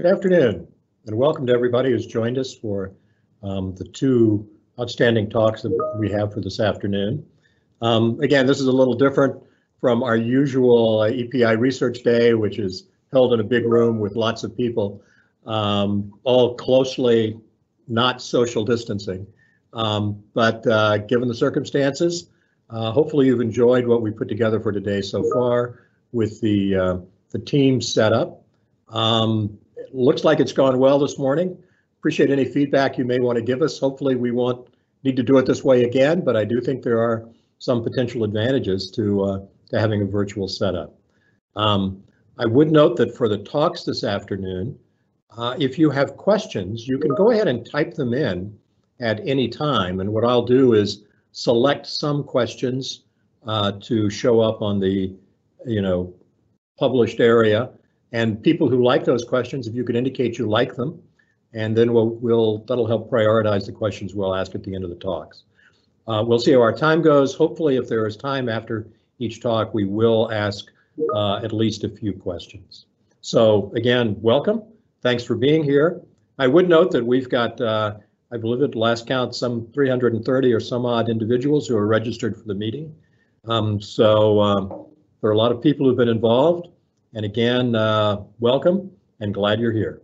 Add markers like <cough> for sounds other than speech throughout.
Good afternoon, and welcome to everybody who's joined us for um, the two outstanding talks that we have for this afternoon. Um, again, this is a little different from our usual uh, EPI Research Day, which is held in a big room with lots of people, um, all closely not social distancing. Um, but uh, given the circumstances, uh, hopefully you've enjoyed what we put together for today so far with the, uh, the team set up. Um, looks like it's gone well this morning. Appreciate any feedback you may want to give us. Hopefully we won't need to do it this way again, but I do think there are some potential advantages to, uh, to having a virtual setup. Um, I would note that for the talks this afternoon, uh, if you have questions, you can go ahead and type them in at any time. And what I'll do is select some questions uh, to show up on the, you know, published area. And people who like those questions, if you could indicate you like them, and then we'll, we'll that'll help prioritize the questions we'll ask at the end of the talks. Uh, we'll see how our time goes. Hopefully, if there is time after each talk, we will ask uh, at least a few questions. So again, welcome. Thanks for being here. I would note that we've got, uh, I believe at last count, some 330 or some odd individuals who are registered for the meeting. Um, so um, there are a lot of people who've been involved. And again, uh, welcome and glad you're here.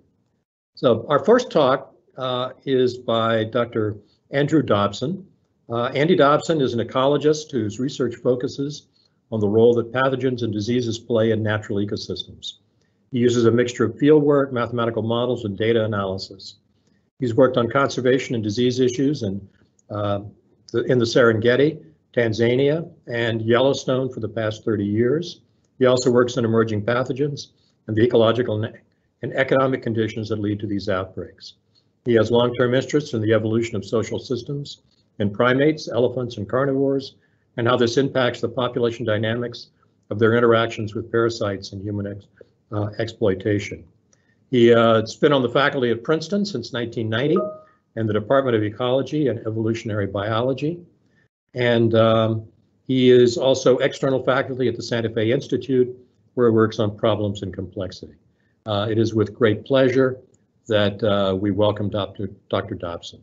So our first talk uh, is by Dr. Andrew Dobson. Uh, Andy Dobson is an ecologist whose research focuses on the role that pathogens and diseases play in natural ecosystems. He uses a mixture of fieldwork, mathematical models, and data analysis. He's worked on conservation and disease issues in, uh, the, in the Serengeti, Tanzania, and Yellowstone for the past 30 years. He also works on emerging pathogens and the ecological and economic conditions that lead to these outbreaks. He has long-term interests in the evolution of social systems in primates, elephants, and carnivores, and how this impacts the population dynamics of their interactions with parasites and human ex uh, exploitation. He, uh, been on the faculty at Princeton since 1990 and the Department of Ecology and Evolutionary Biology. And um, he is also external faculty at the Santa Fe Institute, where he works on problems and complexity. Uh, it is with great pleasure that uh, we welcome Dr. Dr. Dobson.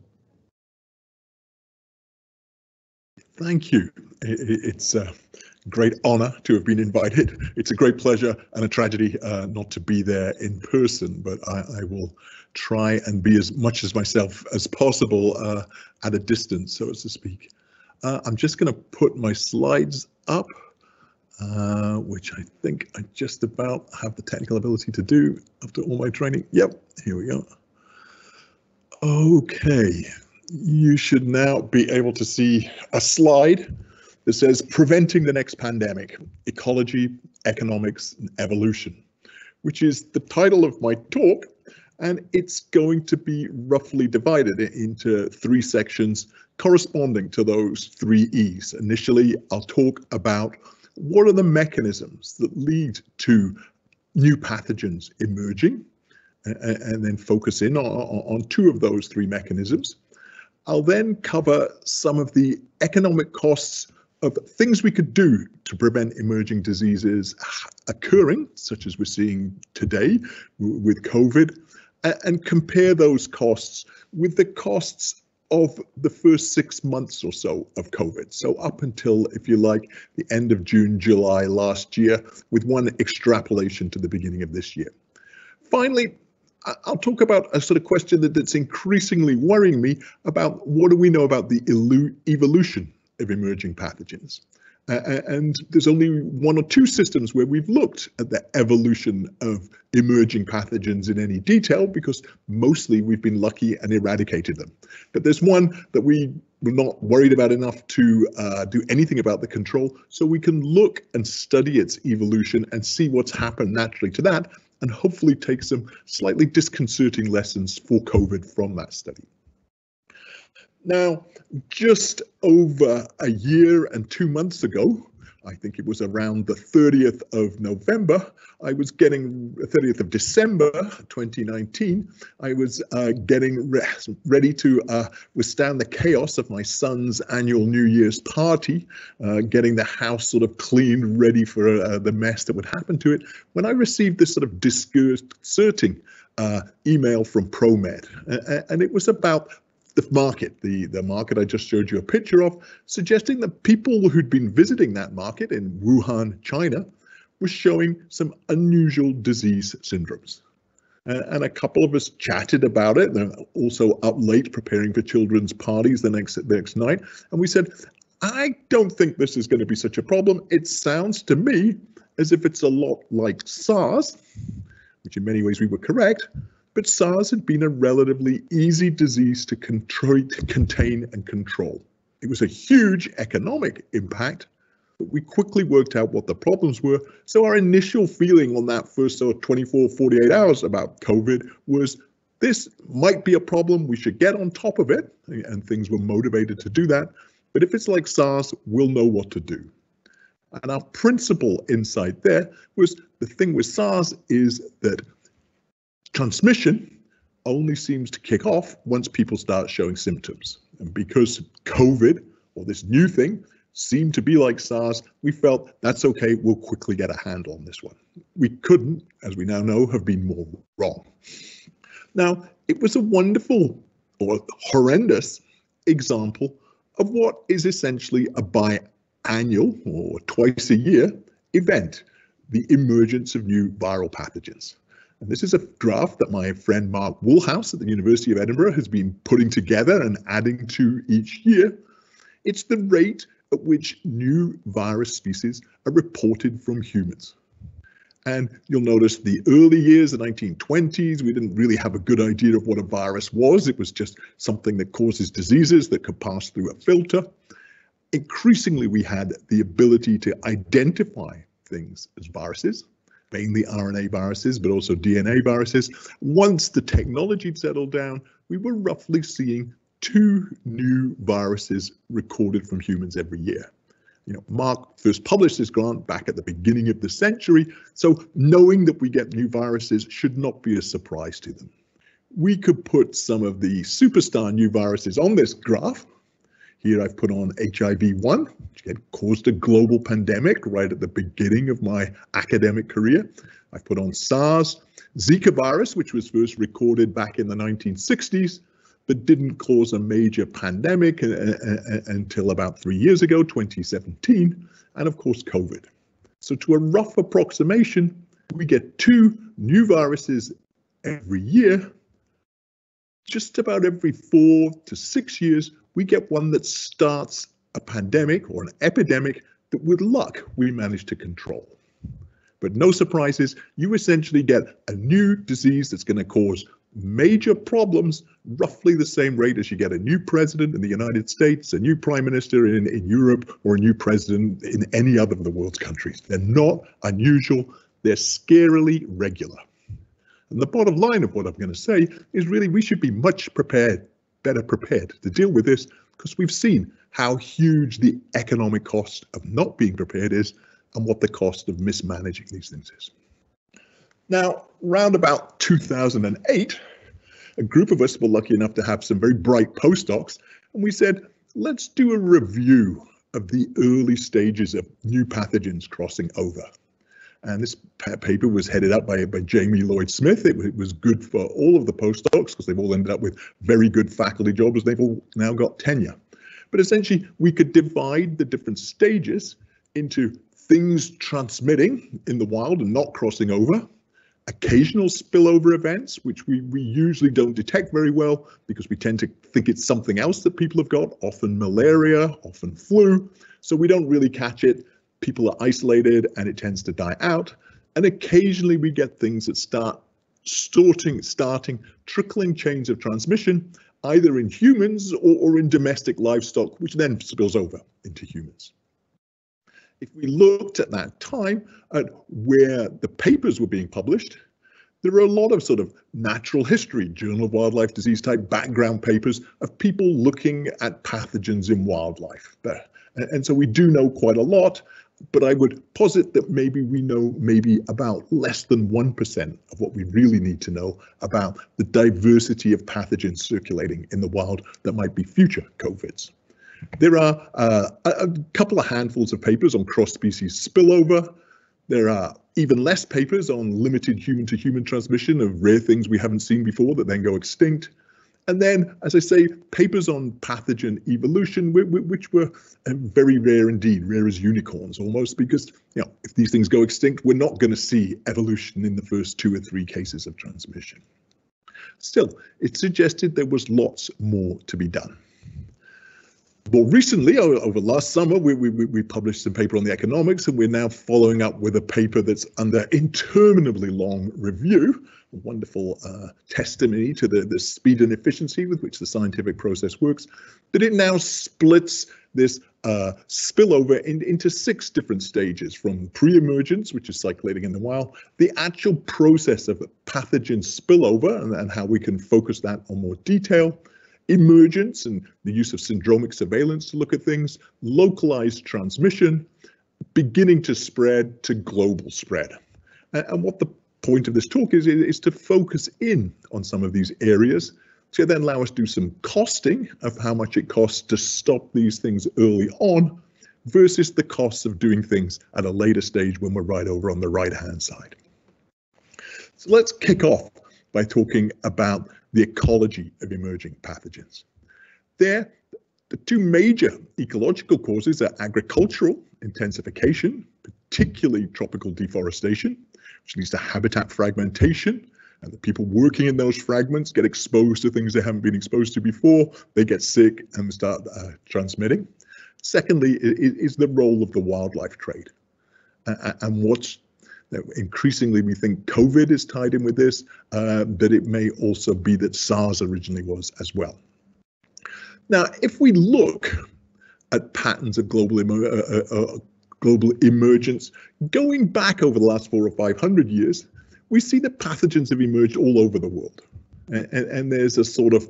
Thank you. It's a great honor to have been invited. It's a great pleasure and a tragedy uh, not to be there in person, but I, I, will try and be as much as myself as possible uh, at a distance, so as to speak. Uh, I'm just going to put my slides up uh, which I think I just about have the technical ability to do after all my training. Yep, here we go. Okay, you should now be able to see a slide that says preventing the next pandemic, ecology, economics, and evolution, which is the title of my talk. And it's going to be roughly divided into three sections corresponding to those three E's. Initially, I'll talk about what are the mechanisms that lead to new pathogens emerging? And, and then focus in on, on two of those three mechanisms. I'll then cover some of the economic costs of things we could do to prevent emerging diseases occurring, such as we're seeing today with COVID, and compare those costs with the costs of the first six months or so of COVID. So up until, if you like, the end of June, July last year, with one extrapolation to the beginning of this year. Finally, I'll talk about a sort of question that, that's increasingly worrying me about what do we know about the evolution of emerging pathogens. Uh, and there's only one or two systems where we've looked at the evolution of emerging pathogens in any detail because mostly we've been lucky and eradicated them. But there's one that we were not worried about enough to uh, do anything about the control, so we can look and study its evolution and see what's happened naturally to that and hopefully take some slightly disconcerting lessons for COVID from that study. Now, just over a year and two months ago, I think it was around the 30th of November, I was getting 30th of December 2019, I was uh, getting re ready to uh, withstand the chaos of my son's annual New Year's party, uh, getting the house sort of clean, ready for uh, the mess that would happen to it, when I received this sort of disconcerting uh, email from ProMed, and it was about the market, the, the market I just showed you a picture of, suggesting that people who'd been visiting that market in Wuhan, China, were showing some unusual disease syndromes. and a couple of us chatted about it. They're also up late preparing for children's parties the next the next night, and we said, "I don't think this is going to be such a problem. It sounds to me as if it's a lot like SARS, which in many ways we were correct, but SARS had been a relatively easy disease to, control, contain and control. It was a huge economic impact, but we quickly worked out what the problems were. So our initial feeling on that first so 24, 48 hours about COVID was this might be a problem. We should get on top of it. And things were motivated to do that. But if it's like SARS, we'll know what to do. And our principal insight there was the thing with SARS is that transmission only seems to kick off once people start showing symptoms. And because COVID, or this new thing, seemed to be like SARS, we felt that's okay, we'll quickly get a handle on this one. We couldn't, as we now know, have been more wrong. Now, it was a wonderful or horrendous example of what is essentially a biannual or twice a year event, the emergence of new viral pathogens. And this is a graph that my friend Mark Woolhouse at the University of Edinburgh has been putting together and adding to each year. It's the rate at which new virus species are reported from humans. And you'll notice the early years, the 1920s, we didn't really have a good idea of what a virus was. It was just something that causes diseases that could pass through a filter. Increasingly, we had the ability to identify things as viruses mainly RNA viruses, but also DNA viruses. Once the technology settled down, we were roughly seeing two new viruses recorded from humans every year. You know, Mark first published this grant back at the beginning of the century, so knowing that we get new viruses should not be a surprise to them. We could put some of the superstar new viruses on this graph, here I've put on HIV-1, which had caused a global pandemic right at the beginning of my academic career. I've put on SARS, Zika virus, which was first recorded back in the 1960s, but didn't cause a major pandemic uh, uh, uh, until about three years ago, 2017, and of course, COVID. So to a rough approximation, we get two new viruses every year. Just about every four to six years, we get one that starts a pandemic or an epidemic that with luck we manage to control. But no surprises, you essentially get a new disease that's going to cause major problems roughly the same rate as you get a new president in the United States, a new prime minister in, in Europe, or a new president in any other of the world's countries. They're not unusual, they're scarily regular. And the bottom line of what I'm going to say is really we should be much prepared better prepared to deal with this because we've seen how huge the economic cost of not being prepared is and what the cost of mismanaging these things is. Now, round about 2008, a group of us were lucky enough to have some very bright postdocs, and we said, let's do a review of the early stages of new pathogens crossing over. And this paper was headed up by, by Jamie Lloyd Smith. It, it was good for all of the postdocs because they've all ended up with very good faculty jobs. They've all now got tenure. But essentially, we could divide the different stages into things transmitting in the wild and not crossing over, occasional spillover events, which we, we usually don't detect very well because we tend to think it's something else that people have got, often malaria, often flu. So we don't really catch it people are isolated and it tends to die out. And occasionally we get things that start starting, starting trickling chains of transmission, either in humans or, or in domestic livestock, which then spills over into humans. If we looked at that time at where the papers were being published, there are a lot of sort of natural history, Journal of Wildlife Disease type background papers of people looking at pathogens in wildlife. And so we do know quite a lot but I would posit that maybe we know maybe about less than 1% of what we really need to know about the diversity of pathogens circulating in the wild that might be future COVIDs. There are uh, a, a couple of handfuls of papers on cross-species spillover, There are even less papers on limited human to human transmission of rare things we haven't seen before that then go extinct. And then, as I say, papers on pathogen evolution, which were uh, very rare indeed, rare as unicorns almost, because you know if these things go extinct, we're not going to see evolution in the first two or three cases of transmission. Still, it suggested there was lots more to be done. More recently, over last summer, we, we, we published some paper on the economics, and we're now following up with a paper that's under interminably long review wonderful uh, testimony to the, the speed and efficiency with which the scientific process works, But it now splits this uh, spillover in, into six different stages from pre-emergence, which is circulating in the wild, the actual process of pathogen spillover and, and how we can focus that on more detail, emergence and the use of syndromic surveillance to look at things, localized transmission, beginning to spread to global spread. And what the point of this talk is, is to focus in on some of these areas to then allow us to do some costing of how much it costs to stop these things early on versus the costs of doing things at a later stage when we're right over on the right hand side. So let's kick off by talking about the ecology of emerging pathogens. There, the two major ecological causes are agricultural intensification, particularly tropical deforestation, which leads to habitat fragmentation. And the people working in those fragments get exposed to things they haven't been exposed to before. They get sick and start uh, transmitting. Secondly, is, the role of the wildlife trade. And what's increasingly we think COVID is tied in with this, uh, but it may also be that SARS originally was as well. Now, if we look at patterns of global uh, uh, uh global emergence. Going back over the last four or 500 years, we see that pathogens have emerged all over the world. And, and, and there's a sort of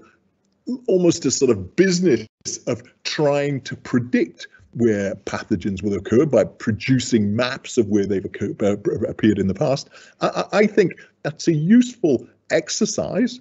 almost a sort of business of trying to predict where pathogens will occur by producing maps of where they've uh, appeared in the past. I, I, think that's a useful exercise,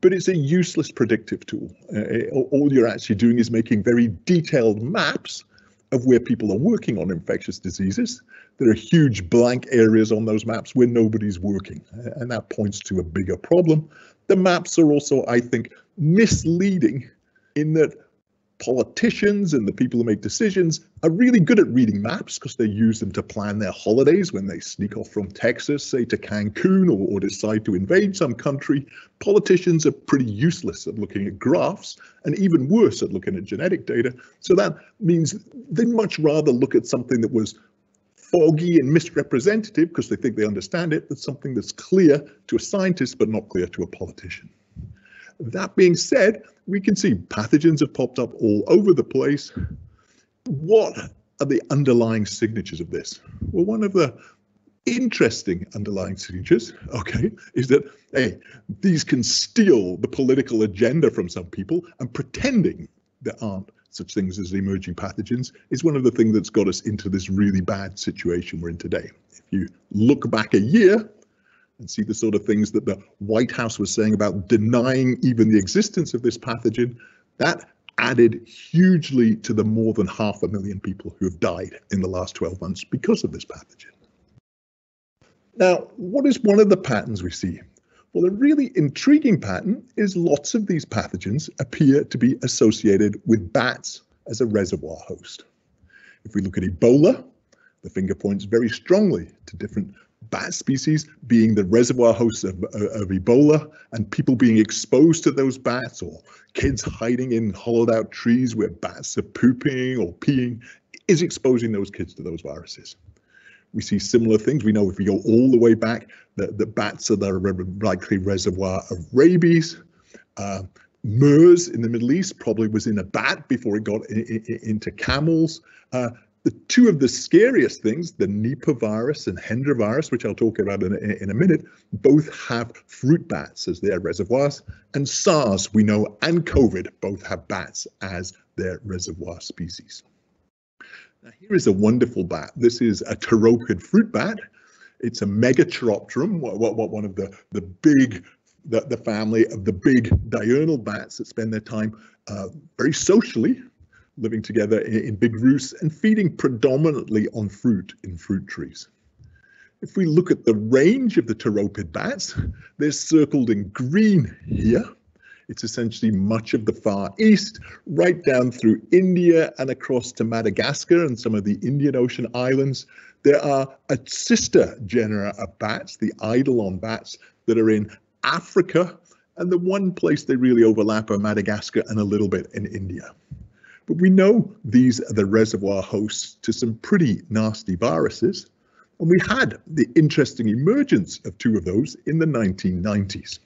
but it's a useless predictive tool. Uh, all you're actually doing is making very detailed maps of where people are working on infectious diseases. There are huge blank areas on those maps where nobody's working, and that points to a bigger problem. The maps are also, I think, misleading in that politicians and the people who make decisions are really good at reading maps because they use them to plan their holidays when they sneak off from Texas, say to Cancun, or, or, decide to invade some country. Politicians are pretty useless at looking at graphs and even worse at looking at genetic data. So that means they'd much rather look at something that was foggy and misrepresentative because they think they understand it than something that's clear to a scientist but not clear to a politician. That being said, we can see pathogens have popped up all over the place. What are the underlying signatures of this? Well, one of the interesting underlying signatures, okay, is that, hey, these can steal the political agenda from some people and pretending there aren't such things as emerging pathogens is one of the things that's got us into this really bad situation we're in today. If you look back a year, and see the sort of things that the White House was saying about denying even the existence of this pathogen, that added hugely to the more than half a million people who have died in the last 12 months because of this pathogen. Now, what is one of the patterns we see? Well, a really intriguing pattern is lots of these pathogens appear to be associated with bats as a reservoir host. If we look at Ebola, the finger points very strongly to different bat species being the reservoir hosts of, of, Ebola and people being exposed to those bats or kids hiding in hollowed out trees where bats are pooping or peeing is exposing those kids to those viruses. We see similar things. We know if we go all the way back, that the bats are the likely reservoir of rabies. Uh, MERS in the Middle East probably was in a bat before it got in, in, into camels. Uh, the two of the scariest things, the Nipah virus and Hendra virus, which I'll talk about in a, in a minute, both have fruit bats as their reservoirs. And SARS, we know, and COVID both have bats as their reservoir species. Now, here is a wonderful bat. This is a pteropid fruit bat. It's a Megachiropterum, what, what, one of the, the big the, the family of the big diurnal bats that spend their time uh, very socially living together in, big roosts and feeding predominantly on fruit in fruit trees. If we look at the range of the pteropid bats, they're circled in green here. It's essentially much of the Far East, right down through India and across to Madagascar and some of the Indian Ocean islands. There are a sister genera of bats, the Eidolon bats, that are in Africa, and the one place they really overlap are Madagascar and a little bit in India. But we know these are the reservoir hosts to some pretty nasty viruses. And we had the interesting emergence of two of those in the 1990s.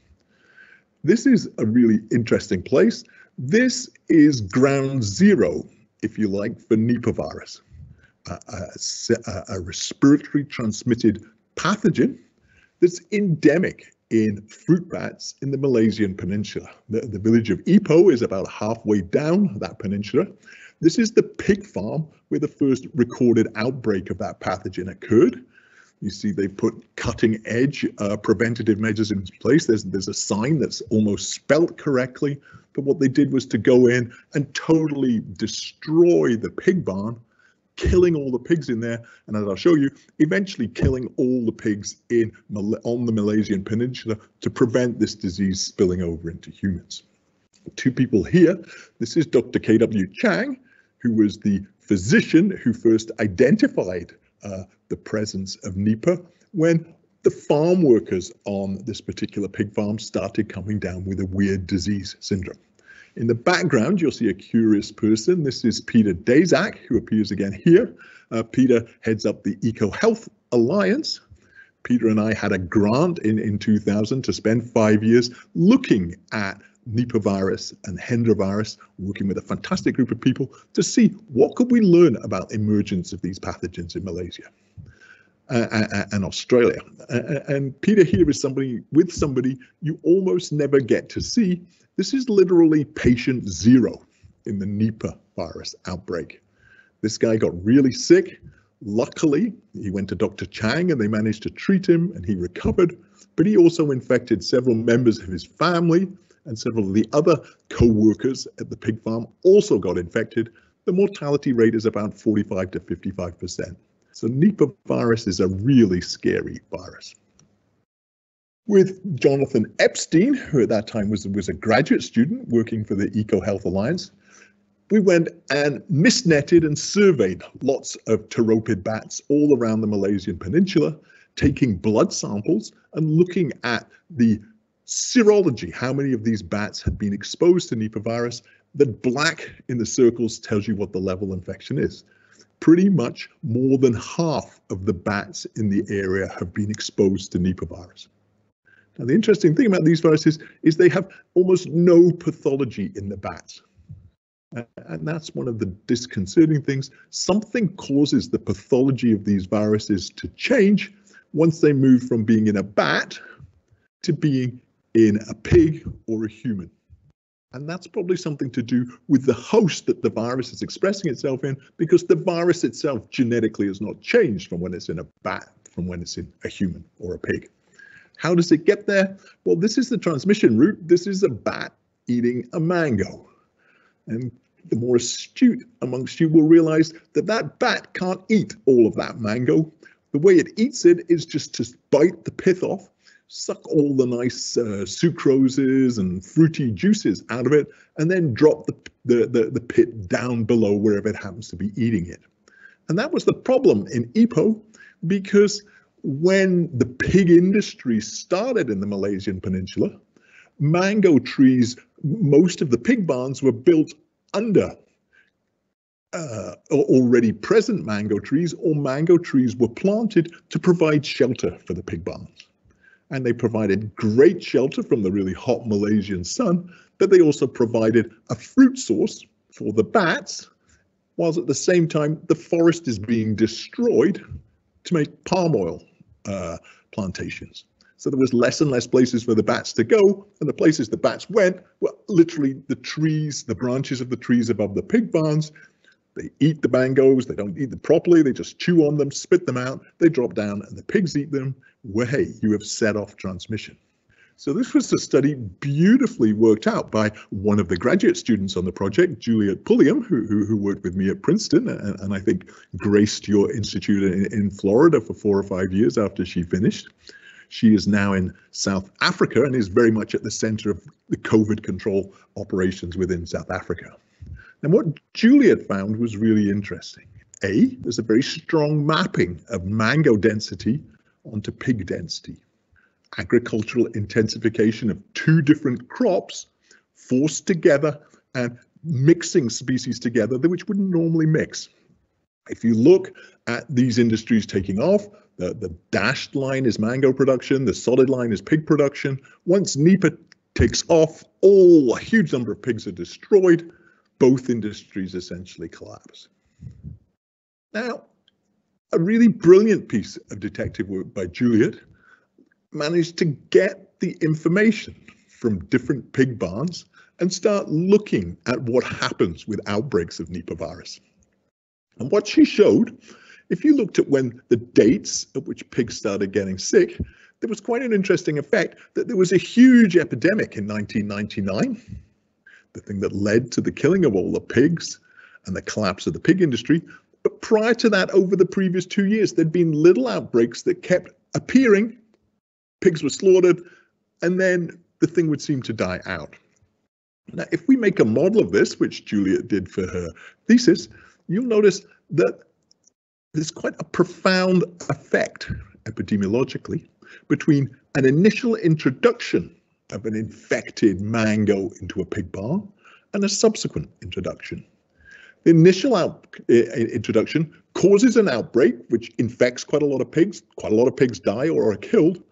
This is a really interesting place. This is ground zero, if you like, for Nipah virus, a, a, a respiratory transmitted pathogen that's endemic in fruit bats in the Malaysian peninsula. The, the village of Ipoh is about halfway down that peninsula. This is the pig farm where the first recorded outbreak of that pathogen occurred. You see they put cutting edge uh, preventative measures in place. There's, there's a sign that's almost spelt correctly, but what they did was to go in and totally destroy the pig barn, killing all the pigs in there. And as I'll show you, eventually killing all the pigs in on the Malaysian peninsula to prevent this disease spilling over into humans. Two people here. This is Dr. K.W. Chang, who was the physician who first identified uh, the presence of Nipah when the farm workers on this particular pig farm started coming down with a weird disease syndrome. In the background, you'll see a curious person. This is Peter Daszak, who appears again here. Uh, Peter heads up the Eco Health Alliance. Peter and I had a grant in, in 2000 to spend five years looking at Nipah virus and Hendra virus, working with a fantastic group of people to see what could we learn about emergence of these pathogens in Malaysia uh, and Australia. and Peter here is somebody with somebody you almost never get to see. This is literally patient zero in the Nipah virus outbreak. This guy got really sick. Luckily, he went to Dr. Chang and they managed to treat him and he recovered. But he also infected several members of his family and several of the other co-workers at the pig farm also got infected. The mortality rate is about 45 to 55%. So Nipah virus is a really scary virus. With Jonathan Epstein, who at that time was, was a graduate student working for the EcoHealth Alliance, we went and misnetted and surveyed lots of pteropid bats all around the Malaysian peninsula, taking blood samples and looking at the serology, how many of these bats had been exposed to Nipah virus. The black in the circles tells you what the level of infection is. Pretty much more than half of the bats in the area have been exposed to Nipah virus. Now, the interesting thing about these viruses is they have almost no pathology in the bats. And that's one of the disconcerting things. Something causes the pathology of these viruses to change once they move from being in a bat to being in a pig or a human. And that's probably something to do with the host that the virus is expressing itself in, because the virus itself genetically has not changed from when it's in a bat, from when it's in a human or a pig. How does it get there? Well, this is the transmission route. This is a bat eating a mango. And the more astute amongst you will realize that that bat can't eat all of that mango. The way it eats it is just to bite the pith off suck all the nice uh, sucroses and fruity juices out of it, and then drop the, the, the, the, pit down below wherever it happens to be eating it. And that was the problem in Ipoh, because when the pig industry started in the Malaysian peninsula, mango trees, most of the pig barns were built under uh, already present mango trees, or mango trees were planted to provide shelter for the pig barns and they provided great shelter from the really hot Malaysian sun, but they also provided a fruit source for the bats, whilst at the same time the forest is being destroyed to make palm oil uh, plantations. So there was less and less places for the bats to go, and the places the bats went were literally the trees, the branches of the trees above the pig barns. They eat the mangoes, they don't eat them properly, they just chew on them, spit them out, they drop down, and the pigs eat them, well, hey, you have set off transmission. So this was a study beautifully worked out by one of the graduate students on the project, Juliet Pulliam, who, who, who worked with me at Princeton and, and I think graced your institute in, in Florida for four or five years after she finished. She is now in South Africa and is very much at the center of the COVID control operations within South Africa. And what Juliet found was really interesting. A, there's a very strong mapping of mango density onto pig density. Agricultural intensification of two different crops forced together and mixing species together which wouldn't normally mix. If you look at these industries taking off, the, the dashed line is mango production, the solid line is pig production. Once NEPA takes off, all a huge number of pigs are destroyed. Both industries essentially collapse. Now, a really brilliant piece of detective work by Juliet managed to get the information from different pig barns and start looking at what happens with outbreaks of Nipah virus. And what she showed, if you looked at when the dates at which pigs started getting sick, there was quite an interesting effect that there was a huge epidemic in 1999, the thing that led to the killing of all the pigs and the collapse of the pig industry. But prior to that, over the previous two years, there'd been little outbreaks that kept appearing. Pigs were slaughtered, and then the thing would seem to die out. Now, if we make a model of this, which Juliet did for her thesis, you'll notice that there's quite a profound effect epidemiologically between an initial introduction of an infected mango into a pig barn and a subsequent introduction. The initial out, uh, introduction causes an outbreak which infects quite a lot of pigs. Quite a lot of pigs die or are killed.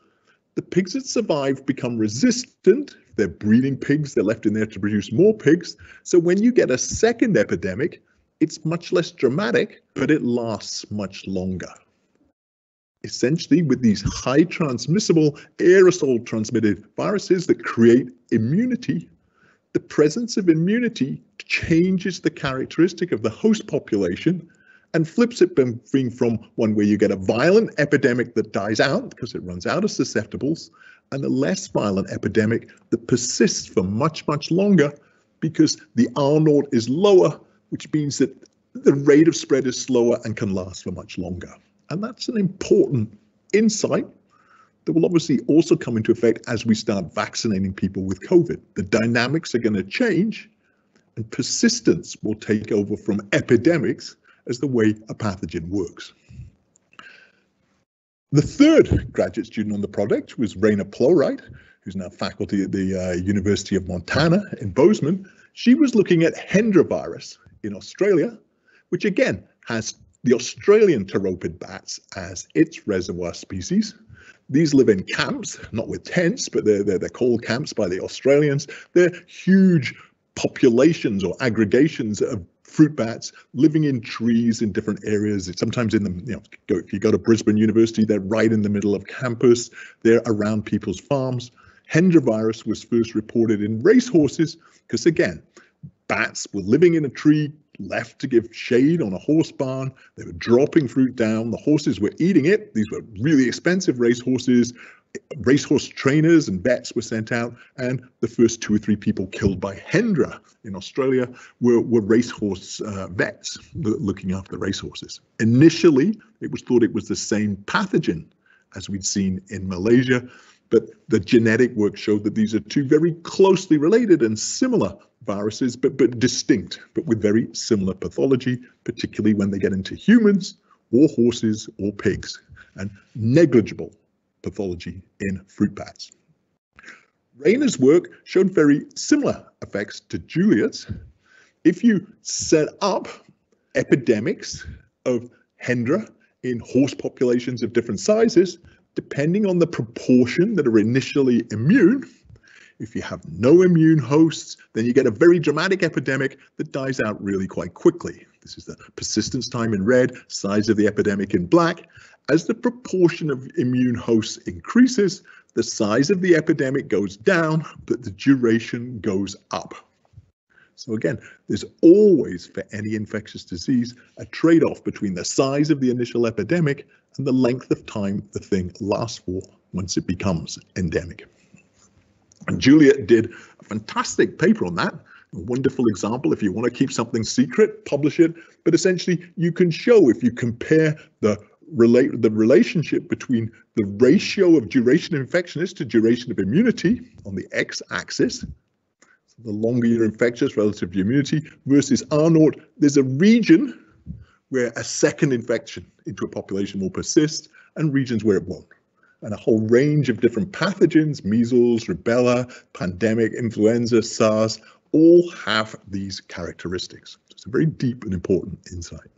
The pigs that survive become resistant. They're breeding pigs. They're left in there to produce more pigs. So when you get a second epidemic, it's much less dramatic, but it lasts much longer. Essentially, with these high transmissible aerosol transmitted viruses that create immunity, the presence of immunity changes the characteristic of the host population and flips it from one where you get a violent epidemic that dies out because it runs out of susceptibles and a less violent epidemic that persists for much, much longer because the R naught is lower which means that the rate of spread is slower and can last for much longer. And that's an important insight that will obviously also come into effect as we start vaccinating people with COVID. The dynamics are going to change and persistence will take over from epidemics as the way a pathogen works. The third graduate student on the project was Raina Plowright, who's now faculty at the uh, University of Montana in Bozeman. She was looking at Hendra virus, in Australia, which again has the Australian pteropid bats as its reservoir species. These live in camps, not with tents, but they're, they're, they're called camps by the Australians. They're huge populations or aggregations of fruit bats living in trees in different areas. Sometimes in the, you know, if you go to Brisbane University, they're right in the middle of campus. They're around people's farms. Hendra virus was first reported in racehorses because again, bats were living in a tree left to give shade on a horse barn. They were dropping fruit down. The horses were eating it. These were really expensive race horses. Racehorse trainers and vets were sent out, and the first two or three people killed by Hendra in Australia were, were racehorse uh, vets looking after the racehorses. Initially, it was thought it was the same pathogen as we'd seen in Malaysia, but the genetic work showed that these are two very closely related and similar viruses, but, but distinct, but with very similar pathology, particularly when they get into humans or horses or pigs, and negligible pathology in fruit bats. Raina's work showed very similar effects to Juliet's. If you set up epidemics of Hendra in horse populations of different sizes, depending on the proportion that are initially immune, if you have no immune hosts, then you get a very dramatic epidemic that dies out really quite quickly. This is the persistence time in red, size of the epidemic in black. As the proportion of immune hosts increases, the size of the epidemic goes down, but the duration goes up. So again, there's always, for any infectious disease, a trade-off between the size of the initial epidemic and the length of time the thing lasts for once it becomes endemic. And Juliet did a fantastic paper on that. A wonderful example. If you want to keep something secret, publish it. But essentially, you can show if you compare the relate the relationship between the ratio of duration of infection is to duration of immunity on the x-axis, so the longer you're infectious relative to immunity, versus R naught. There's a region where a second infection into a population will persist and regions where it won't. And a whole range of different pathogens, measles, rubella, pandemic, influenza, SARS, all have these characteristics. It's a very deep and important insight.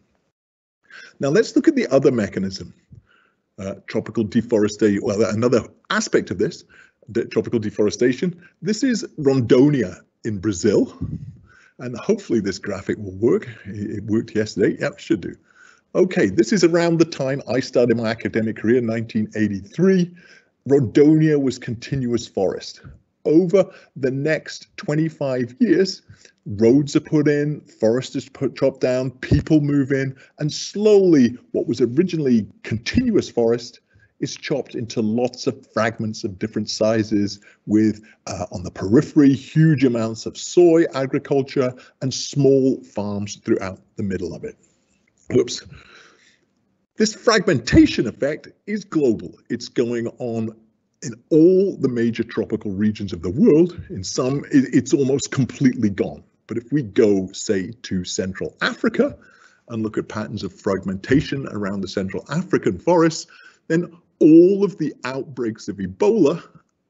Now let's look at the other mechanism, uh, tropical deforestation. Well, another aspect of this, tropical deforestation. This is Rondonia in Brazil. And hopefully this graphic will work. It worked yesterday. Yep, it should do. Okay, this is around the time I started my academic career, 1983. Rondonia was continuous forest. Over the next 25 years, roads are put in, forest is put chopped down, people move in, and slowly what was originally continuous forest is chopped into lots of fragments of different sizes with uh, on the periphery huge amounts of soy agriculture and small farms throughout the middle of it. Whoops. This fragmentation effect is global. It's going on in all the major tropical regions of the world. In some, it's almost completely gone. But if we go, say, to Central Africa and look at patterns of fragmentation around the Central African forests, then all of the outbreaks of Ebola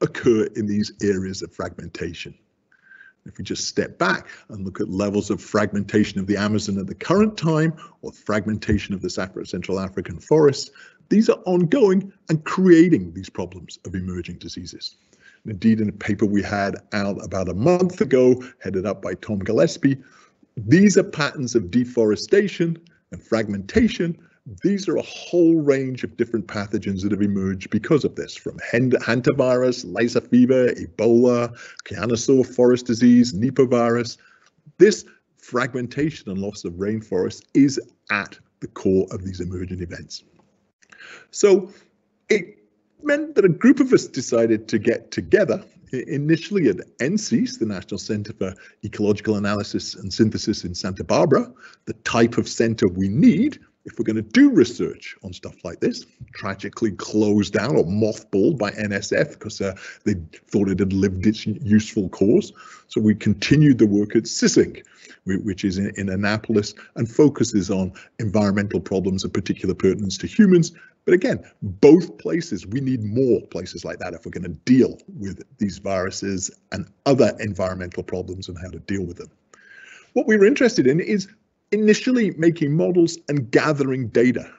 occur in these areas of fragmentation. If we just step back and look at levels of fragmentation of the Amazon at the current time, or fragmentation of the Central African forest, these are ongoing and creating these problems of emerging diseases. Indeed, in a paper we had out about a month ago, headed up by Tom Gillespie, these are patterns of deforestation and fragmentation. These are a whole range of different pathogens that have emerged because of this, from hantavirus, Lassa fever, Ebola, Kyasanur forest disease, Nipah virus. This fragmentation and loss of rainforest is at the core of these emergent events. So it meant that a group of us decided to get together initially at NCEAS, the National Center for Ecological Analysis and Synthesis in Santa Barbara, the type of center we need if we're going to do research on stuff like this, tragically closed down or mothballed by NSF because uh, they thought it had lived its useful course. So we continued the work at SESYNC, which is in, in Annapolis and focuses on environmental problems of particular pertinence to humans. But again, both places, we need more places like that if we're going to deal with these viruses and other environmental problems and how to deal with them. What we were interested in is initially making models and gathering data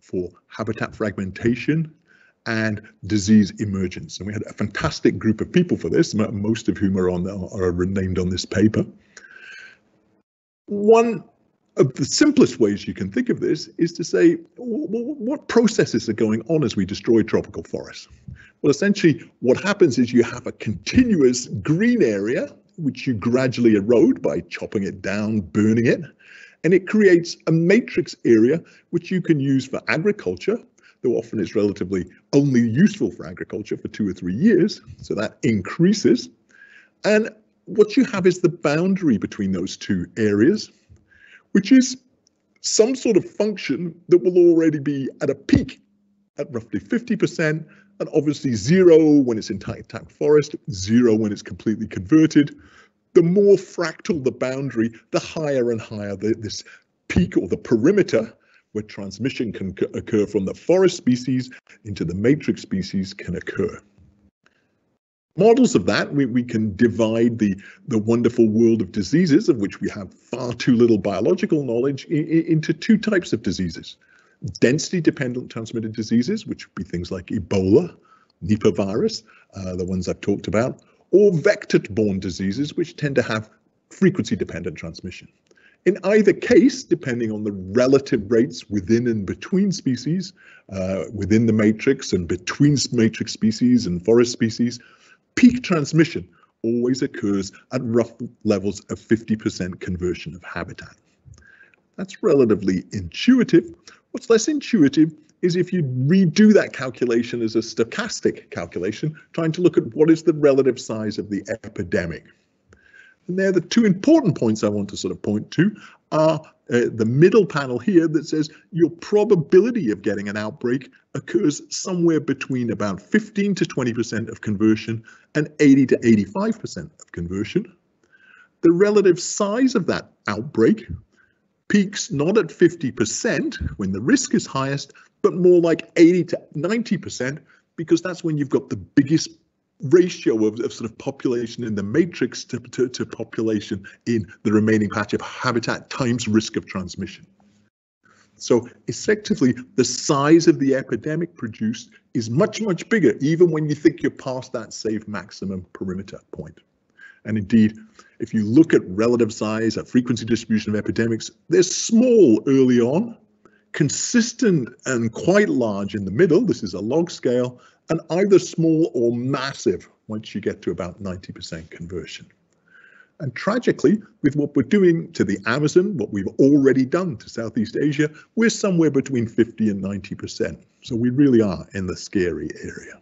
for habitat fragmentation and disease emergence. And we had a fantastic group of people for this, most of whom are on are named on this paper. One of the simplest ways you can think of this is to say, what processes are going on as we destroy tropical forests? Well, essentially, what happens is you have a continuous green area, which you gradually erode by chopping it down, burning it, and it creates a matrix area which you can use for agriculture, though often it's relatively only useful for agriculture for two or three years, so that increases. And what you have is the boundary between those two areas, which is some sort of function that will already be at a peak at roughly 50%, and obviously zero when it's in intact forest, zero when it's completely converted, the more fractal the boundary, the higher and higher the, this peak or the perimeter where transmission can occur from the forest species into the matrix species can occur. Models of that, we, we can divide the, the wonderful world of diseases, of which we have far too little biological knowledge, into two types of diseases. Density-dependent transmitted diseases, which would be things like Ebola, Nipah virus, uh, the ones I've talked about, or vector-borne diseases, which tend to have frequency-dependent transmission. In either case, depending on the relative rates within and between species, uh, within the matrix and between matrix species and forest species, peak transmission always occurs at rough levels of 50% conversion of habitat. That's relatively intuitive. What's less intuitive is if you redo that calculation as a stochastic calculation, trying to look at what is the relative size of the epidemic. And there, the two important points I want to sort of point to are uh, the middle panel here that says your probability of getting an outbreak occurs somewhere between about 15 to 20% of conversion and 80 to 85% of conversion. The relative size of that outbreak peaks not at 50% when the risk is highest, but more like 80 to 90% because that's when you've got the biggest ratio of, of, sort of population in the matrix to, to, to, population in the remaining patch of habitat times risk of transmission. So effectively, the size of the epidemic produced is much, much bigger, even when you think you're past that safe maximum perimeter point. And indeed, if you look at relative size, a frequency distribution of epidemics, they're small early on, consistent and quite large in the middle. This is a log scale, and either small or massive once you get to about 90% conversion. And tragically, with what we're doing to the Amazon, what we've already done to Southeast Asia, we're somewhere between 50 and 90%. So we really are in the scary area.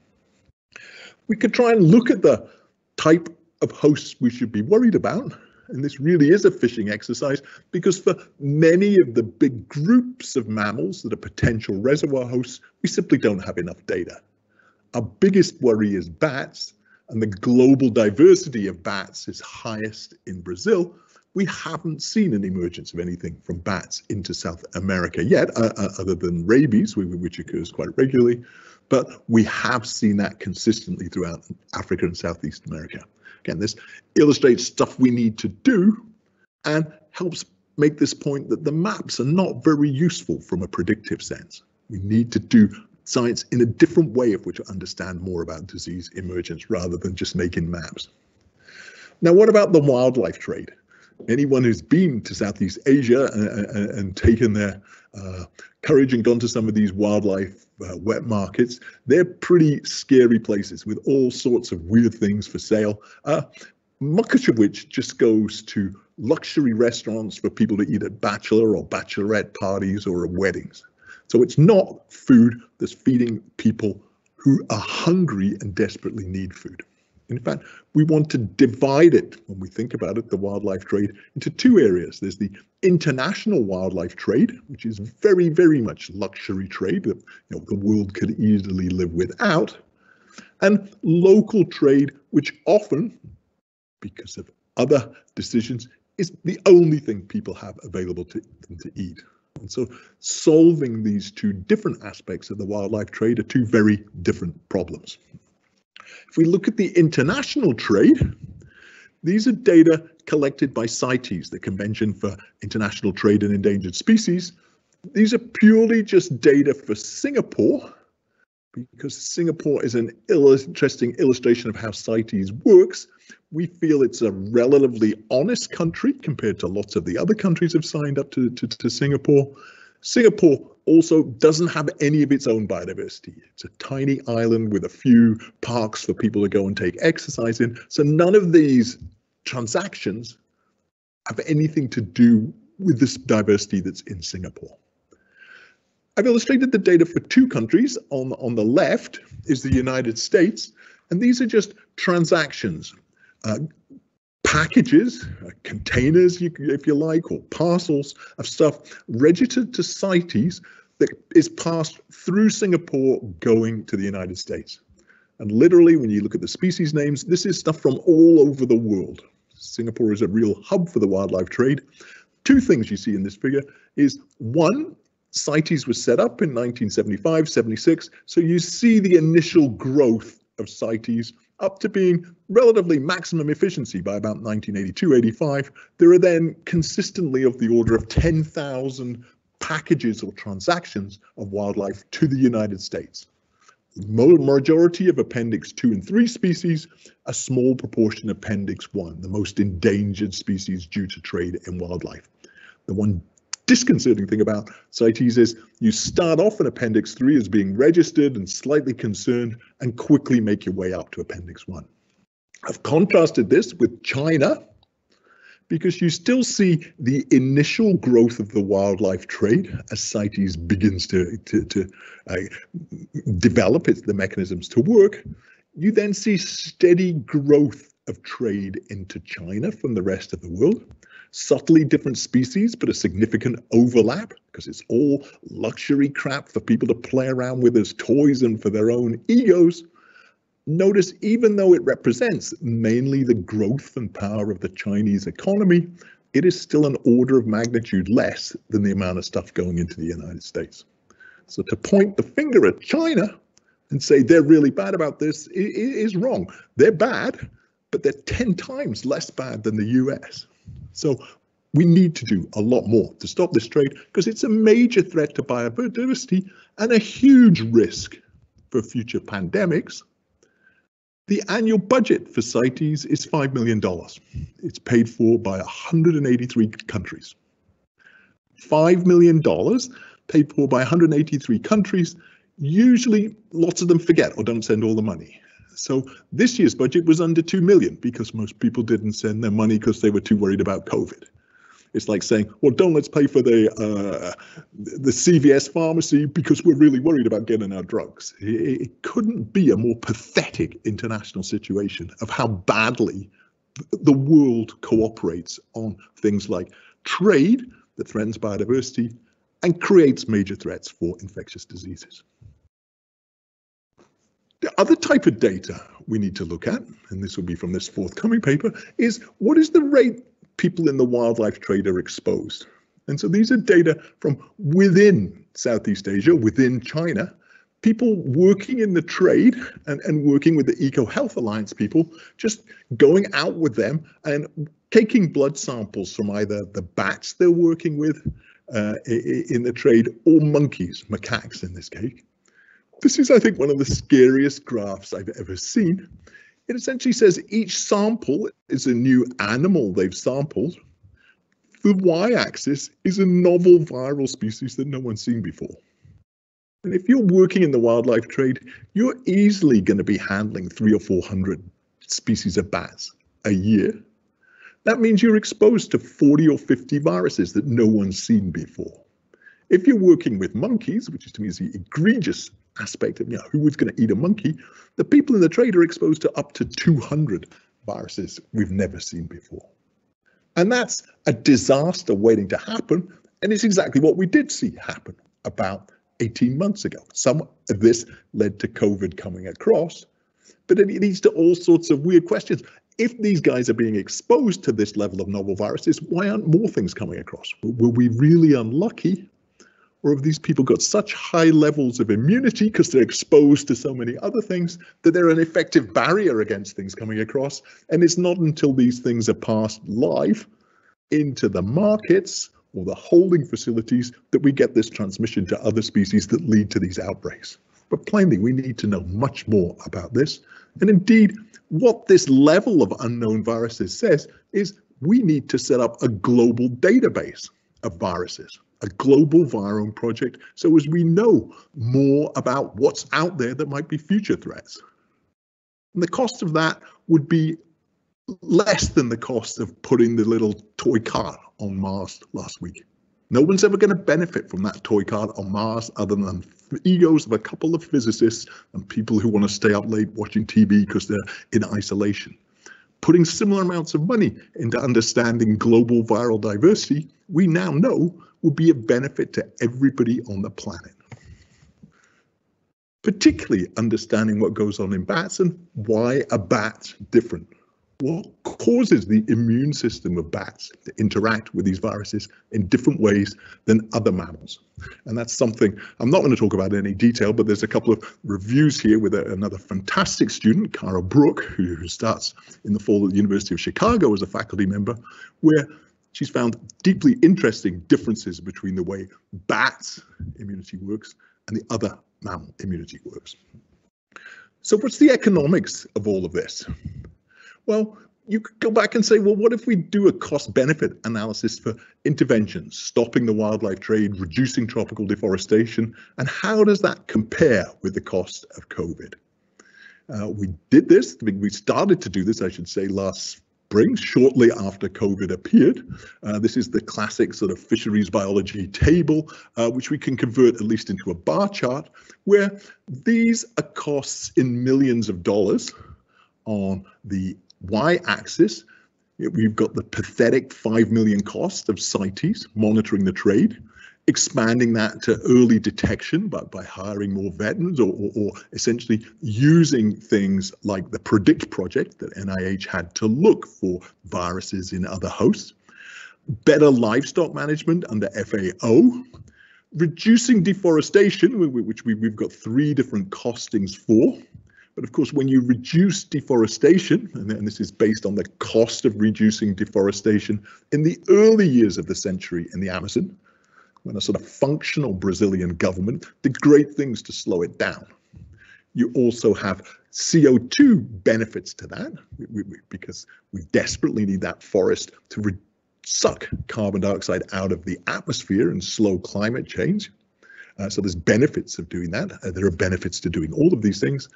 We could try and look at the type of hosts we should be worried about. And this really is a fishing exercise because for many of the big groups of mammals that are potential reservoir hosts, we simply don't have enough data. Our biggest worry is bats, and the global diversity of bats is highest in Brazil. We haven't seen an emergence of anything from bats into South America yet, uh, uh, other than rabies, which occurs quite regularly. But we have seen that consistently throughout Africa and Southeast America. Again, this illustrates stuff we need to do and helps make this point that the maps are not very useful from a predictive sense. We need to do science in a different way of which to understand more about disease emergence rather than just making maps. Now, what about the wildlife trade? Anyone who's been to Southeast Asia and, and, and taken their uh, courage and gone to some of these wildlife uh, wet markets, they're pretty scary places with all sorts of weird things for sale. Uh, much of which just goes to luxury restaurants for people to eat at bachelor or bachelorette parties or at weddings. So it's not food that's feeding people who are hungry and desperately need food. In fact, we want to divide it, when we think about it, the wildlife trade, into two areas. There's the international wildlife trade, which is very, very much luxury trade that you know, the world could easily live without, and local trade, which often, because of other decisions, is the only thing people have available to them to eat. And so solving these two different aspects of the wildlife trade are two very different problems. If we look at the international trade, these are data collected by CITES, the Convention for International Trade in Endangered Species. These are purely just data for Singapore, because Singapore is an interesting illustration of how CITES works. We feel it's a relatively honest country compared to lots of the other countries have signed up to, to, to Singapore. Singapore also doesn't have any of its own biodiversity. It's a tiny island with a few parks for people to go and take exercise in. So none of these transactions have anything to do with this diversity that's in Singapore. I've illustrated the data for two countries. On, on the left is the United States, and these are just transactions, uh, packages, uh, containers, you, if you like, or parcels of stuff registered to CITES that is passed through Singapore going to the United States. And literally, when you look at the species names, this is stuff from all over the world. Singapore is a real hub for the wildlife trade. Two things you see in this figure is one, CITES was set up in 1975, 76. So you see the initial growth of CITES up to being relatively maximum efficiency by about 1982, 85. There are then consistently of the order of 10,000 packages or transactions of wildlife to the United States. Majority of Appendix 2 and 3 species, a small proportion Appendix 1, the most endangered species due to trade in wildlife. The one disconcerting thing about CITES is you start off in Appendix 3 as being registered and slightly concerned and quickly make your way up to Appendix 1. I've contrasted this with China. Because you still see the initial growth of the wildlife trade as CITES begins to, to, to uh, develop its, the mechanisms to work. You then see steady growth of trade into China from the rest of the world. Subtly different species, but a significant overlap because it's all luxury crap for people to play around with as toys and for their own egos. Notice, even though it represents mainly the growth and power of the Chinese economy, it is still an order of magnitude less than the amount of stuff going into the United States. So to point the finger at China and say they're really bad about this is wrong. They're bad, but they're 10 times less bad than the US. So we need to do a lot more to stop this trade because it's a major threat to biodiversity and a huge risk for future pandemics the annual budget for CITES is $5 million. It's paid for by 183 countries. $5 million paid for by 183 countries. Usually lots of them forget or don't send all the money. So this year's budget was under 2 million because most people didn't send their money because they were too worried about COVID. It's like saying, well, don't let's pay for the uh, the CVS pharmacy because we're really worried about getting our drugs. It, it couldn't be a more pathetic international situation of how badly the world cooperates on things like trade that threatens biodiversity and creates major threats for infectious diseases. The other type of data we need to look at, and this will be from this forthcoming paper, is what is the rate people in the wildlife trade are exposed. And so these are data from within Southeast Asia, within China, people working in the trade and, and working with the Eco Health Alliance people, just going out with them and taking blood samples from either the bats they're working with uh, in the trade or monkeys, macaques in this case. This is, I think, one of the scariest graphs I've ever seen it essentially says each sample is a new animal they've sampled. The y-axis is a novel viral species that no one's seen before. And if you're working in the wildlife trade, you're easily going to be handling three or 400 species of bats a year. That means you're exposed to 40 or 50 viruses that no one's seen before. If you're working with monkeys, which is to me is the egregious aspect of you know, who was going to eat a monkey, the people in the trade are exposed to up to 200 viruses we've never seen before. And that's a disaster waiting to happen. And it's exactly what we did see happen about 18 months ago. Some of this led to COVID coming across, but it leads to all sorts of weird questions. If these guys are being exposed to this level of novel viruses, why aren't more things coming across? Were we really unlucky or have these people got such high levels of immunity because they're exposed to so many other things that they're an effective barrier against things coming across? And it's not until these things are passed live into the markets or the holding facilities that we get this transmission to other species that lead to these outbreaks. But plainly, we need to know much more about this. And indeed, what this level of unknown viruses says is we need to set up a global database of viruses a global virome project so as we know more about what's out there that might be future threats. And the cost of that would be less than the cost of putting the little toy car on Mars last week. No one's ever going to benefit from that toy car on Mars other than the egos of a couple of physicists and people who want to stay up late watching TV because they're in isolation. Putting similar amounts of money into understanding global viral diversity, we now know will be a benefit to everybody on the planet. Particularly understanding what goes on in bats and why a bat's different. What causes the immune system of bats to interact with these viruses in different ways than other mammals? And that's something I'm not going to talk about in any detail, but there's a couple of reviews here with a, another fantastic student, Cara Brook, who, who starts in the fall at the University of Chicago as a faculty member, where she's found deeply interesting differences between the way bats immunity works and the other mammal immunity works. So what's the economics of all of this? Well, you could go back and say, well, what if we do a cost benefit analysis for interventions, stopping the wildlife trade, reducing tropical deforestation, and how does that compare with the cost of COVID? Uh, we did this, we started to do this, I should say, last spring, shortly after COVID appeared. Uh, this is the classic sort of fisheries biology table, uh, which we can convert at least into a bar chart, where these are costs in millions of dollars on the y-axis. We've got the pathetic 5 million cost of CITES monitoring the trade expanding that to early detection by, by hiring more veterans or, or, or, essentially using things like the PREDICT project that NIH had to look for viruses in other hosts, better livestock management under FAO, reducing deforestation, which we, we've got three different costings for. But of course, when you reduce deforestation, and this is based on the cost of reducing deforestation in the early years of the century in the Amazon, when a sort of functional Brazilian government did great things to slow it down. You also have CO2 benefits to that we, we, because we desperately need that forest to suck carbon dioxide out of the atmosphere and slow climate change. Uh, so there's benefits of doing that. Uh, there are benefits to doing all of these things.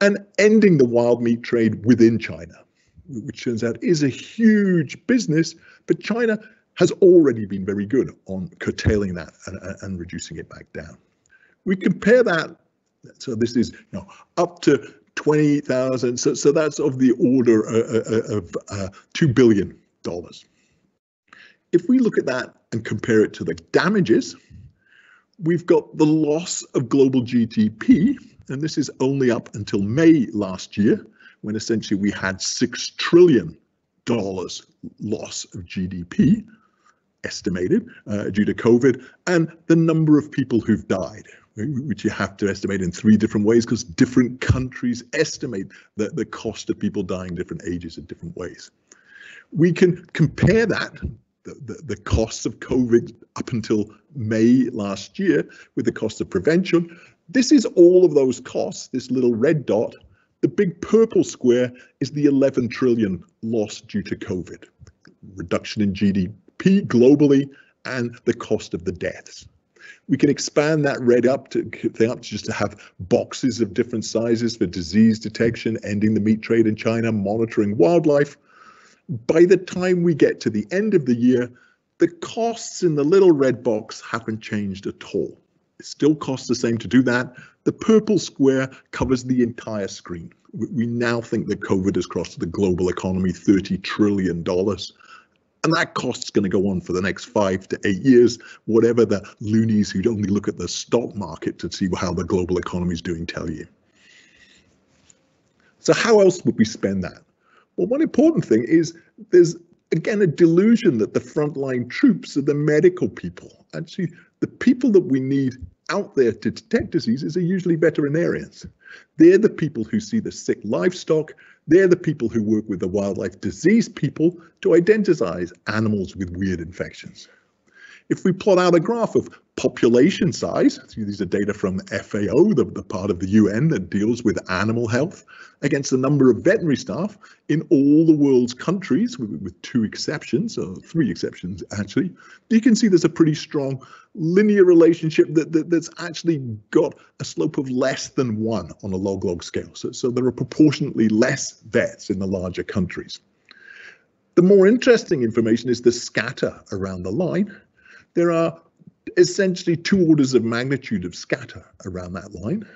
And ending the wild meat trade within China, which turns out is a huge business, but China has already been very good on curtailing that and, and reducing it back down. We compare that, so this is you know up to 20,000, so, so that's of the order uh, uh, of uh, $2 billion. If we look at that and compare it to the damages, we've got the loss of global GDP, and this is only up until May last year, when essentially we had $6 trillion loss of GDP estimated uh, due to COVID, and the number of people who've died, which you have to estimate in three different ways because different countries estimate the, the cost of people dying different ages in different ways. We can compare that, the, the, the costs of COVID up until May last year with the cost of prevention. This is all of those costs, this little red dot. The big purple square is the 11 trillion loss due to COVID. Reduction in GDP globally and the cost of the deaths. We can expand that red up to, up just to have boxes of different sizes for disease detection, ending the meat trade in China, monitoring wildlife. By the time we get to the end of the year, the costs in the little red box haven't changed at all. It still costs the same to do that. The purple square covers the entire screen. We now think that COVID has cost the global economy $30 trillion. And that cost's going to go on for the next five to eight years, whatever the loonies who only look at the stock market to see how the global economy is doing tell you. So how else would we spend that? Well, one important thing is there's again a delusion that the frontline troops are the medical people. Actually, the people that we need out there to detect diseases are usually veterinarians. They're the people who see the sick livestock. They're the people who work with the wildlife disease people to identify animals with weird infections. If we plot out a graph of population size, these are data from FAO, the, the part of the UN that deals with animal health, against the number of veterinary staff in all the world's countries, with, with two exceptions, or three exceptions actually, you can see there's a pretty strong linear relationship that, that, that's actually got a slope of less than one on a log-log scale. So, so there are proportionately less vets in the larger countries. The more interesting information is the scatter around the line there are essentially two orders of magnitude of scatter around that line.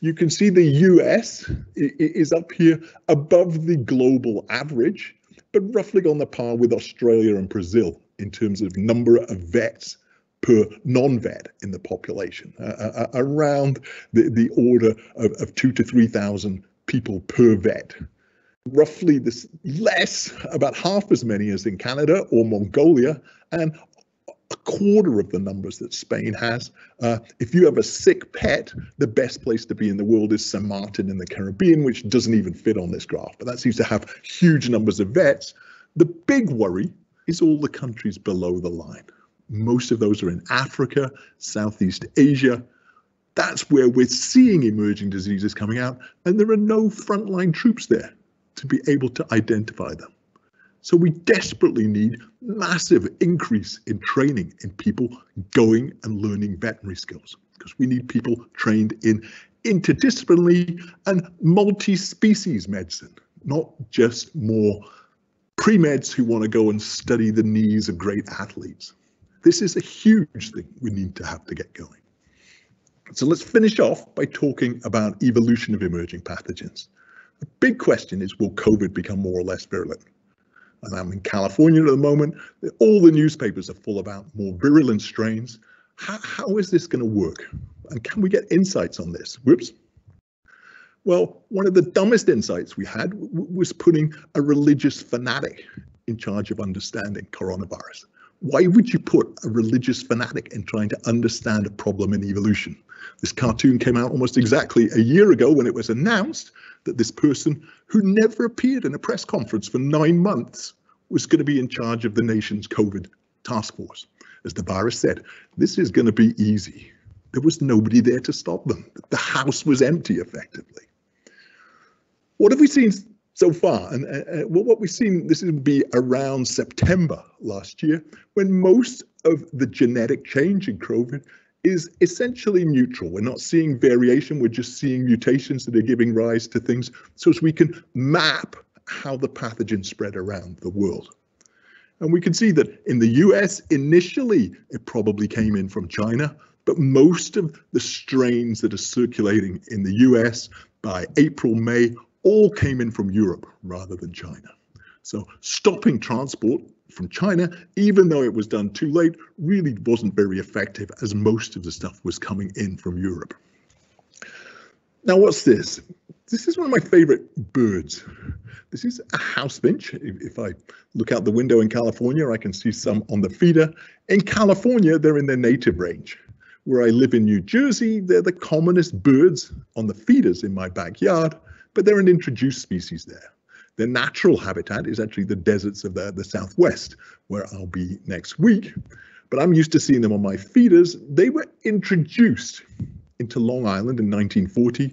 You can see the US is up here above the global average, but roughly on the par with Australia and Brazil in terms of number of vets per non-vet in the population, uh, uh, around the, the order of, of two to 3,000 people per vet. Roughly this less, about half as many as in Canada or Mongolia, and a quarter of the numbers that Spain has. Uh, if you have a sick pet, the best place to be in the world is St. Martin in the Caribbean, which doesn't even fit on this graph, but that seems to have huge numbers of vets. The big worry is all the countries below the line. Most of those are in Africa, Southeast Asia. That's where we're seeing emerging diseases coming out, and there are no frontline troops there to be able to identify them. So we desperately need massive increase in training in people going and learning veterinary skills because we need people trained in interdisciplinary and multi-species medicine, not just more pre-meds who want to go and study the knees of great athletes. This is a huge thing we need to have to get going. So let's finish off by talking about evolution of emerging pathogens. The big question is, will COVID become more or less virulent? And I'm in California at the moment. All the newspapers are full about more virulent strains. How, how is this going to work? And can we get insights on this? Whoops. Well, one of the dumbest insights we had was putting a religious fanatic in charge of understanding coronavirus. Why would you put a religious fanatic in trying to understand a problem in evolution? This cartoon came out almost exactly a year ago when it was announced that this person who never appeared in a press conference for nine months was going to be in charge of the nation's COVID task force. As the virus said, this is going to be easy. There was nobody there to stop them. The house was empty effectively. What have we seen so far? And uh, uh what we've seen, this would be around September last year, when most of the genetic change in COVID is essentially neutral. We're not seeing variation, we're just seeing mutations that are giving rise to things so as we can map how the pathogen spread around the world. And we can see that in the US, initially, it probably came in from China, but most of the strains that are circulating in the US by April, May, all came in from Europe rather than China. So stopping transport from China, even though it was done too late, really wasn't very effective as most of the stuff was coming in from Europe. Now, what's this? This is one of my favorite birds. This is a house finch. If I look out the window in California, I can see some on the feeder. In California, they're in their native range. Where I live in New Jersey, they're the commonest birds on the feeders in my backyard, but they're an introduced species there. Their natural habitat is actually the deserts of the, the Southwest, where I'll be next week. But I'm used to seeing them on my feeders. They were introduced into Long Island in 1940.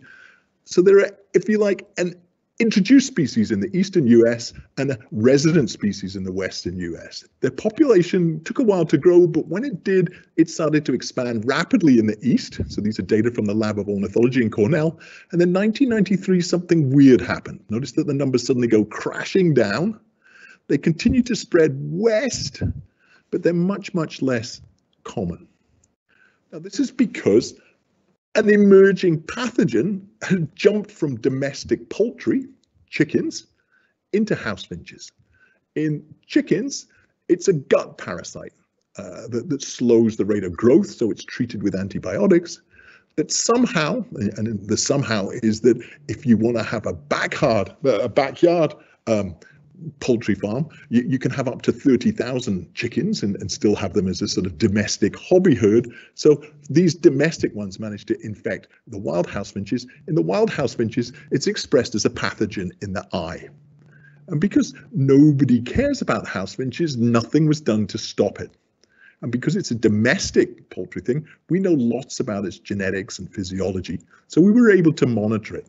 So they're, if you like, an introduced species in the eastern US and a resident species in the western US. Their population took a while to grow, but when it did, it started to expand rapidly in the east. So these are data from the Lab of Ornithology in Cornell. And then 1993, something weird happened. Notice that the numbers suddenly go crashing down. They continue to spread west, but they're much, much less common. Now, this is because an emerging pathogen had jumped from domestic poultry, chickens, into house finches. In chickens, it's a gut parasite uh, that, that slows the rate of growth, so it's treated with antibiotics. That somehow, and the somehow is that if you want to have a backyard, a backyard um, poultry farm, you, you can have up to 30,000 chickens and, and still have them as a sort of domestic hobby herd. So these domestic ones manage to infect the wild house finches. In the wild house finches, it's expressed as a pathogen in the eye. And because nobody cares about house finches, nothing was done to stop it. And because it's a domestic poultry thing, we know lots about its genetics and physiology. So we were able to monitor it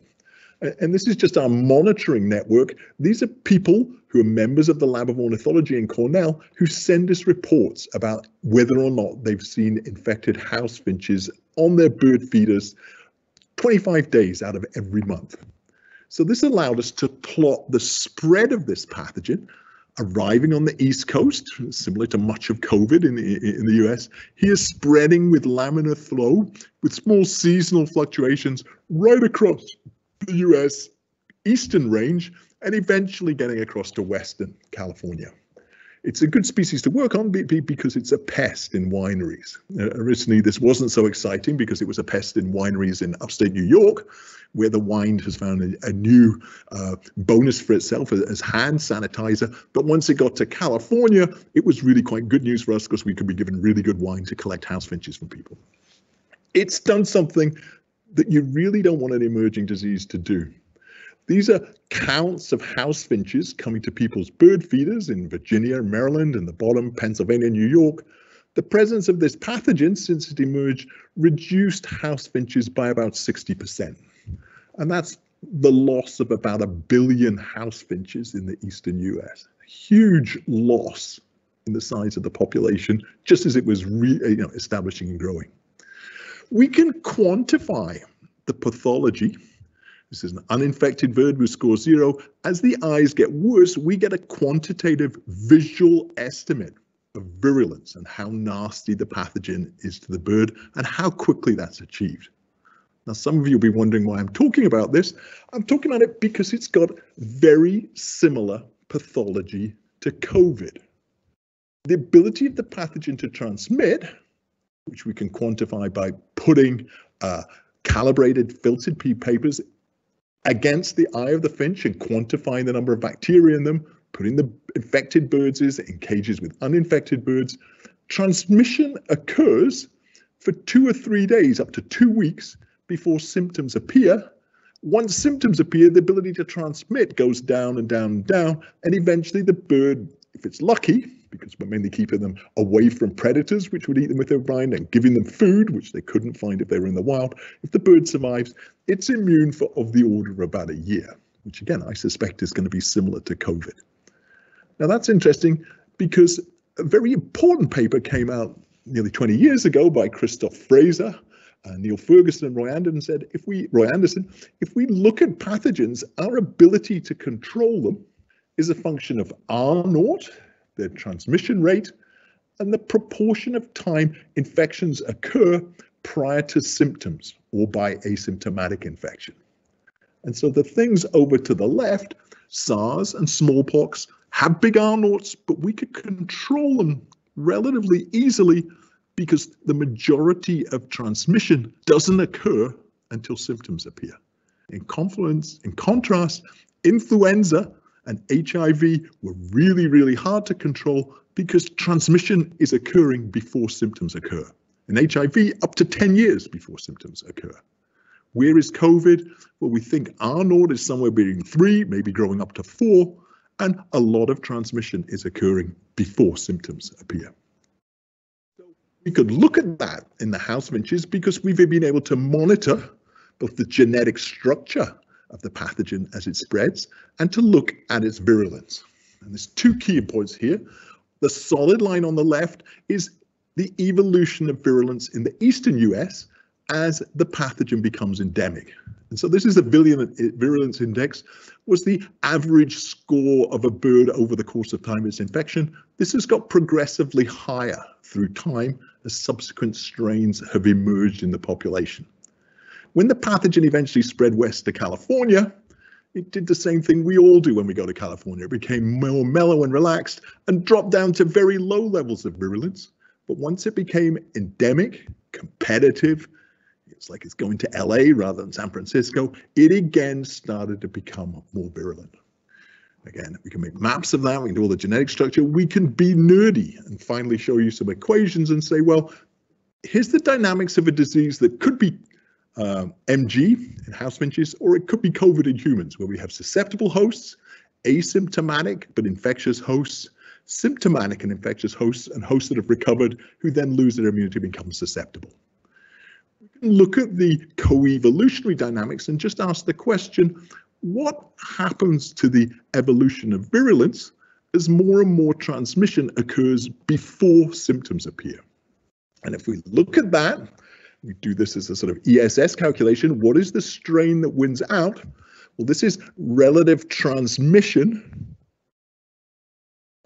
and this is just our monitoring network. These are people who are members of the Lab of Ornithology in Cornell who send us reports about whether or not they've seen infected house finches on their bird feeders 25 days out of every month. So this allowed us to plot the spread of this pathogen arriving on the East Coast, similar to much of COVID in the, in the US. He is spreading with laminar flow with small seasonal fluctuations right across the US eastern range and eventually getting across to Western California. It's a good species to work on because it's a pest in wineries. Uh, originally, this wasn't so exciting because it was a pest in wineries in upstate New York, where the wine has found a, a new uh, bonus for itself as hand sanitizer. But once it got to California, it was really quite good news for us because we could be given really good wine to collect house finches from people. It's done something that you really don't want an emerging disease to do. These are counts of house finches coming to people's bird feeders in Virginia, Maryland, and the bottom, Pennsylvania, New York. The presence of this pathogen, since it emerged, reduced house finches by about 60%. And that's the loss of about a billion house finches in the eastern US. Huge loss in the size of the population, just as it was you know, establishing and growing we can quantify the pathology This is an uninfected bird with score zero. As the eyes get worse, we get a quantitative visual estimate of virulence and how nasty the pathogen is to the bird and how quickly that's achieved. Now, some of you will be wondering why I'm talking about this. I'm talking about it because it's got very similar pathology to COVID. The ability of the pathogen to transmit, which we can quantify by putting uh, calibrated filtered pea papers against the eye of the finch and quantifying the number of bacteria in them, putting the infected birds in cages with uninfected birds. Transmission occurs for two or three days, up to two weeks, before symptoms appear. Once symptoms appear, the ability to transmit goes down and down and down, and eventually the bird, if it's lucky, because we're mainly keeping them away from predators, which would eat them with their brine, and giving them food, which they couldn't find if they were in the wild. If the bird survives, it's immune for of the order of about a year, which again, I suspect is going to be similar to COVID. Now that's interesting because a very important paper came out nearly 20 years ago by Christophe Fraser, uh, Neil Ferguson and Roy Anderson said, if we, Roy Anderson, if we look at pathogens, our ability to control them is a function of R naught, their transmission rate, and the proportion of time infections occur prior to symptoms or by asymptomatic infection. And so the things over to the left, SARS and smallpox, have big R naughts, but we could control them relatively easily because the majority of transmission doesn't occur until symptoms appear. In confluence, in contrast, influenza and HIV were really, really hard to control because transmission is occurring before symptoms occur. In HIV, up to 10 years before symptoms occur. Where is COVID? Well, we think R naught is somewhere between three, maybe growing up to four, and a lot of transmission is occurring before symptoms appear. So we could look at that in the house finches because we've been able to monitor both the genetic structure of the pathogen as it spreads and to look at its virulence. And there's two key points here. The solid line on the left is the evolution of virulence in the eastern US as the pathogen becomes endemic. And so this is a virulence index, was the average score of a bird over the course of time its infection. This has got progressively higher through time as subsequent strains have emerged in the population. When the pathogen eventually spread west to California, it did the same thing we all do when we go to California. It became more mellow and relaxed and dropped down to very low levels of virulence. But once it became endemic, competitive, it's like it's going to LA rather than San Francisco, it again started to become more virulent. Again, we can make maps of that, we can do all the genetic structure, we can be nerdy and finally show you some equations and say, well, here's the dynamics of a disease that could be uh, MG in house finches, or it could be COVID in humans, where we have susceptible hosts, asymptomatic but infectious hosts, symptomatic and infectious hosts, and hosts that have recovered who then lose their immunity and become susceptible. We can look at the co-evolutionary dynamics and just ask the question, what happens to the evolution of virulence as more and more transmission occurs before symptoms appear? And if we look at that, we do this as a sort of ESS calculation. What is the strain that wins out? Well, this is relative transmission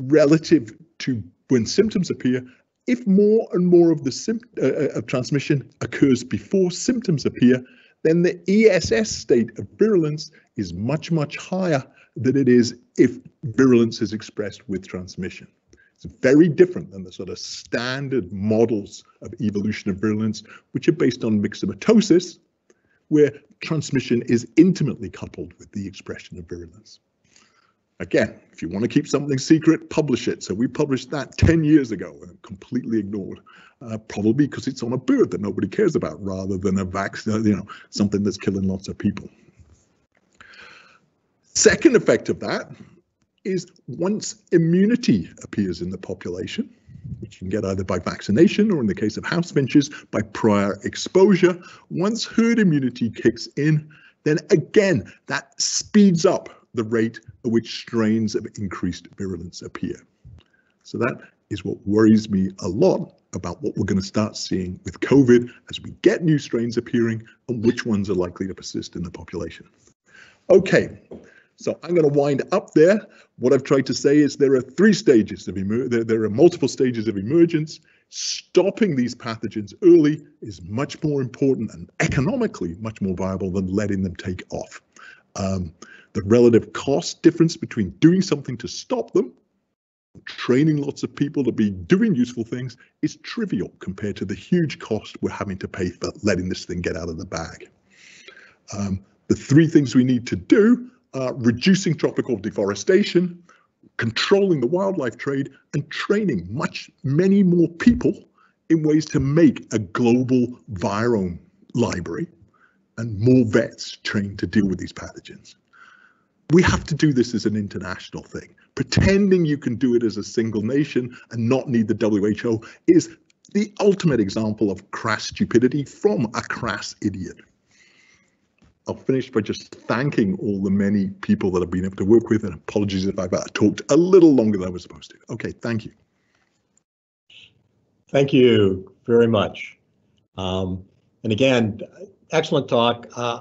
relative to when symptoms appear. If more and more of the uh, uh, of transmission occurs before symptoms appear, then the ESS state of virulence is much, much higher than it is if virulence is expressed with transmission. It's very different than the sort of standard models of evolution of virulence, which are based on myxomatosis, where transmission is intimately coupled with the expression of virulence. Again, if you want to keep something secret, publish it. So we published that 10 years ago and completely ignored, uh, probably because it's on a bird that nobody cares about rather than a vaccine, you know, something that's killing lots of people. Second effect of that is once immunity appears in the population, which you can get either by vaccination or in the case of house finches, by prior exposure, once herd immunity kicks in, then again, that speeds up the rate at which strains of increased virulence appear. So that is what worries me a lot about what we're going to start seeing with COVID as we get new strains appearing and which ones are likely to persist in the population. Okay, so I'm going to wind up there. What I've tried to say is there are three stages of. There, there are multiple stages of emergence. Stopping these pathogens early is much more important and economically much more viable than letting them take off. Um, the relative cost difference between doing something to stop them training lots of people to be doing useful things is trivial compared to the huge cost we're having to pay for letting this thing get out of the bag. Um, the three things we need to do are reducing tropical deforestation, controlling the wildlife trade, and training much, many more people in ways to make a global virome library and more vets trained to deal with these pathogens. We have to do this as an international thing pretending you can do it as a single nation and not need the WHO is the ultimate example of crass stupidity from a crass idiot. I'll finish by just thanking all the many people that I've been able to work with and apologies if I've uh, talked a little longer than I was supposed to. Okay, thank you. Thank you very much. Um, and again, excellent talk. Uh,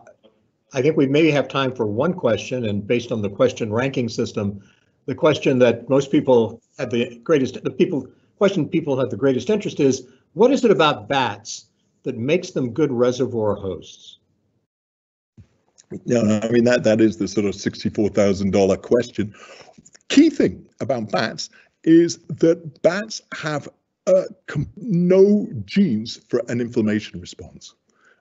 I think we maybe have time for one question and based on the question ranking system, the question that most people have the greatest, the people question people have the greatest interest is, what is it about bats that makes them good reservoir hosts? Yeah, I mean that that is the sort of sixty-four thousand dollar question. Key thing about bats is that bats have uh, no genes for an inflammation response.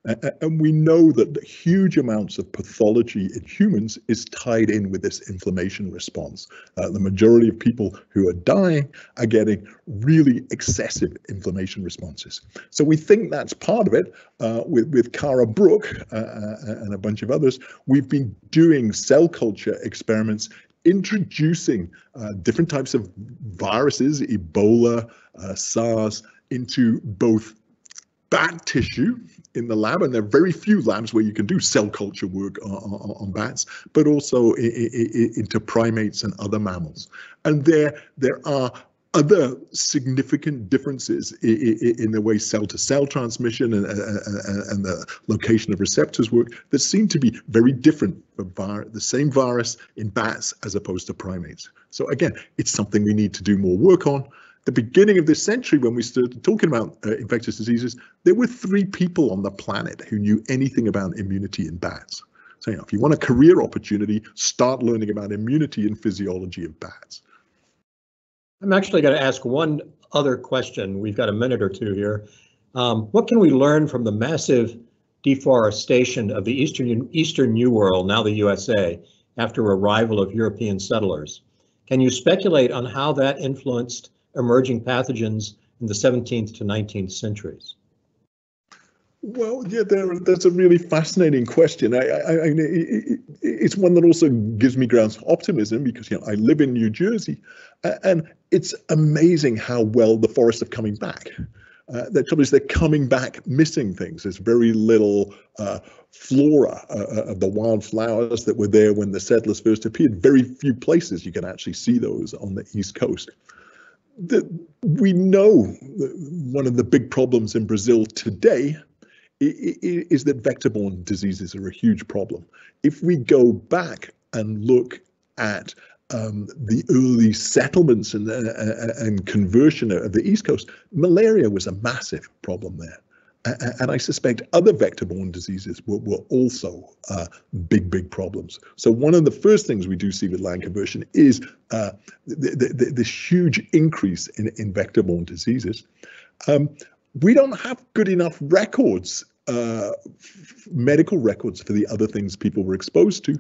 And we know that huge amounts of pathology in humans is tied in with this inflammation response. Uh, the majority of people who are dying are getting really excessive inflammation responses. So we think that's part of it. Uh, with, with Cara Brook uh, uh and a bunch of others, we've been doing cell culture experiments introducing uh, different types of viruses, Ebola, uh, SARS, into both bat tissue in the lab, and there are very few labs where you can do cell culture work on, on, on bats, but also into primates and other mammals. And there, there are other significant differences in the way cell-to-cell transmission and, and, the location of receptors work that seem to be very different for the same virus in bats as opposed to primates. So again, it's something we need to do more work on the beginning of this century, when we started talking about uh, infectious diseases, there were three people on the planet who knew anything about immunity in bats. So, you know, if you want a career opportunity, start learning about immunity and physiology of bats. I'm actually going to ask one other question. We've got a minute or two here. Um, what can we learn from the massive deforestation of the eastern eastern New World, now the USA, after arrival of European settlers? Can you speculate on how that influenced emerging pathogens in the 17th to 19th centuries? Well, yeah, that's a really fascinating question. I, I, I it, it's one that also gives me grounds for optimism because you know I live in New Jersey, and it's amazing how well the forests are coming back. Uh, the trouble is they're coming back missing things. There's very little uh, flora uh, uh of the wildflowers that were there when the settlers first appeared. Very few places you can actually see those on the East Coast that we know that one of the big problems in Brazil today is that vector-borne diseases are a huge problem. If we go back and look at um, the early settlements and, uh, and conversion of the East Coast, malaria was a massive problem there and I suspect other vector-borne diseases were, were also uh, big, big problems. So one of the first things we do see with land conversion is uh, the, the, this huge increase in, in vector-borne diseases. Um, we don't have good enough records uh, medical records for the other things people were exposed to.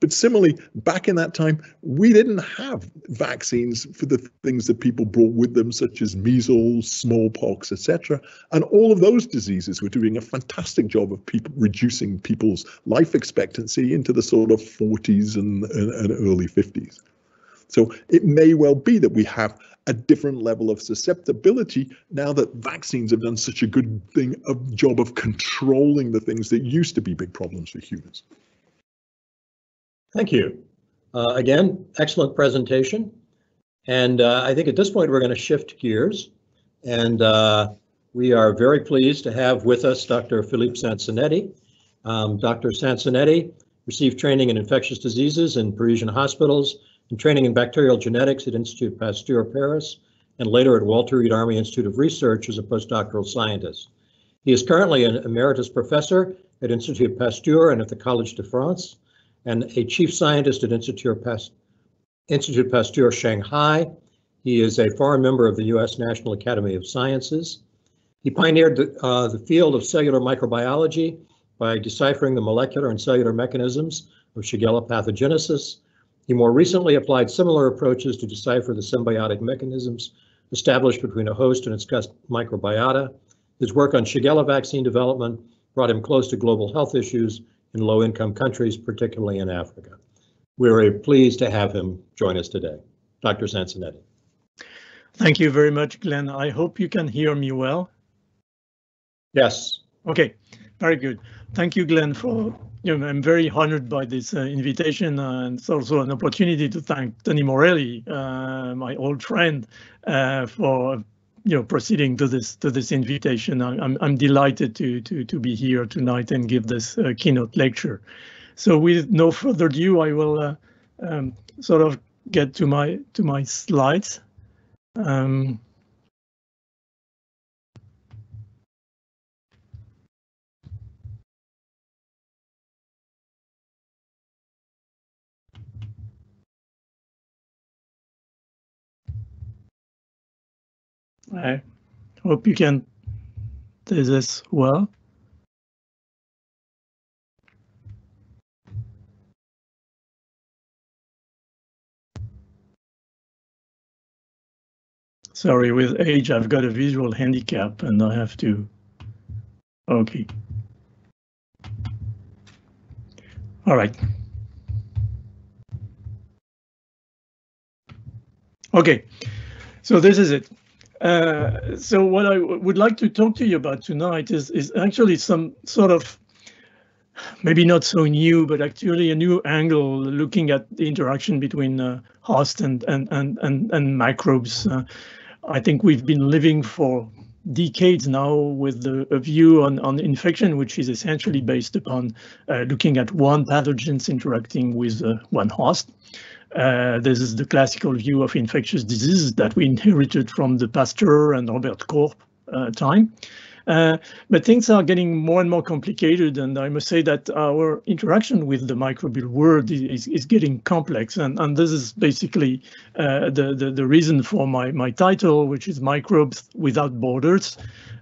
But similarly, back in that time, we didn't have vaccines for the things that people brought with them, such as measles, smallpox, etc. And all of those diseases were doing a fantastic job of reducing people's life expectancy into the sort of 40s and, and, and early 50s. So it may well be that we have a different level of susceptibility now that vaccines have done such a good thing a job of controlling the things that used to be big problems for humans. Thank you. Uh, again, excellent presentation. And uh, I think at this point, we're going to shift gears. And uh, we are very pleased to have with us Dr. Philippe Sansonetti. Um, Dr. Sansonetti received training in infectious diseases in Parisian hospitals and training in bacterial genetics at Institut Pasteur Paris and later at Walter Reed Army Institute of Research as a postdoctoral scientist. He is currently an emeritus professor at Institut Pasteur and at the Collège de France and a chief scientist at Institut Pasteur Shanghai. He is a foreign member of the U.S. National Academy of Sciences. He pioneered the, uh, the field of cellular microbiology by deciphering the molecular and cellular mechanisms of Shigella pathogenesis. He more recently applied similar approaches to decipher the symbiotic mechanisms established between a host and its gut microbiota. His work on Shigella vaccine development brought him close to global health issues in low-income countries, particularly in Africa. We're very pleased to have him join us today. Dr. Sansonetti. Thank you very much, Glenn. I hope you can hear me well. Yes. Okay, very good. Thank you, Glenn, for, you know, I'm very honored by this uh, invitation uh, and it's also an opportunity to thank Tony Morelli, uh, my old friend, uh, for you know proceeding to this to this invitation. I'm I'm delighted to to to be here tonight and give this uh, keynote lecture. So with no further ado, I will uh, um, sort of get to my to my slides. Um, I hope you can do this well. Sorry, with age, I've got a visual handicap and I have to. Okay. All right. Okay, so this is it. Uh, so what I would like to talk to you about tonight is, is actually some sort of maybe not so new, but actually a new angle looking at the interaction between uh, host and, and, and, and, and microbes. Uh, I think we've been living for decades now with the, a view on, on infection, which is essentially based upon uh, looking at one pathogens interacting with uh, one host. Uh, this is the classical view of infectious diseases that we inherited from the Pasteur and Robert Koch uh, time. Uh, but things are getting more and more complicated, and I must say that our interaction with the microbial world is, is getting complex, and, and this is basically uh, the, the, the reason for my, my title, which is Microbes Without Borders,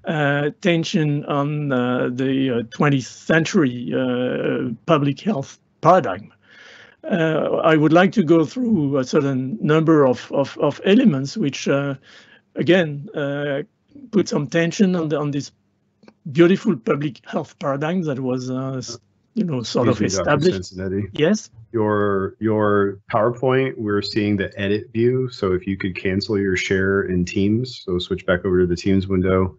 uh, tension on uh, the 20th uh, century public health paradigm. Uh, I would like to go through a certain number of, of, of elements which, again, put some tension on the on this beautiful public health paradigm that was uh, you know sort of established. Yes. Your your PowerPoint, we're seeing the edit view. So if you could cancel your share in Teams, so switch back over to the Teams window,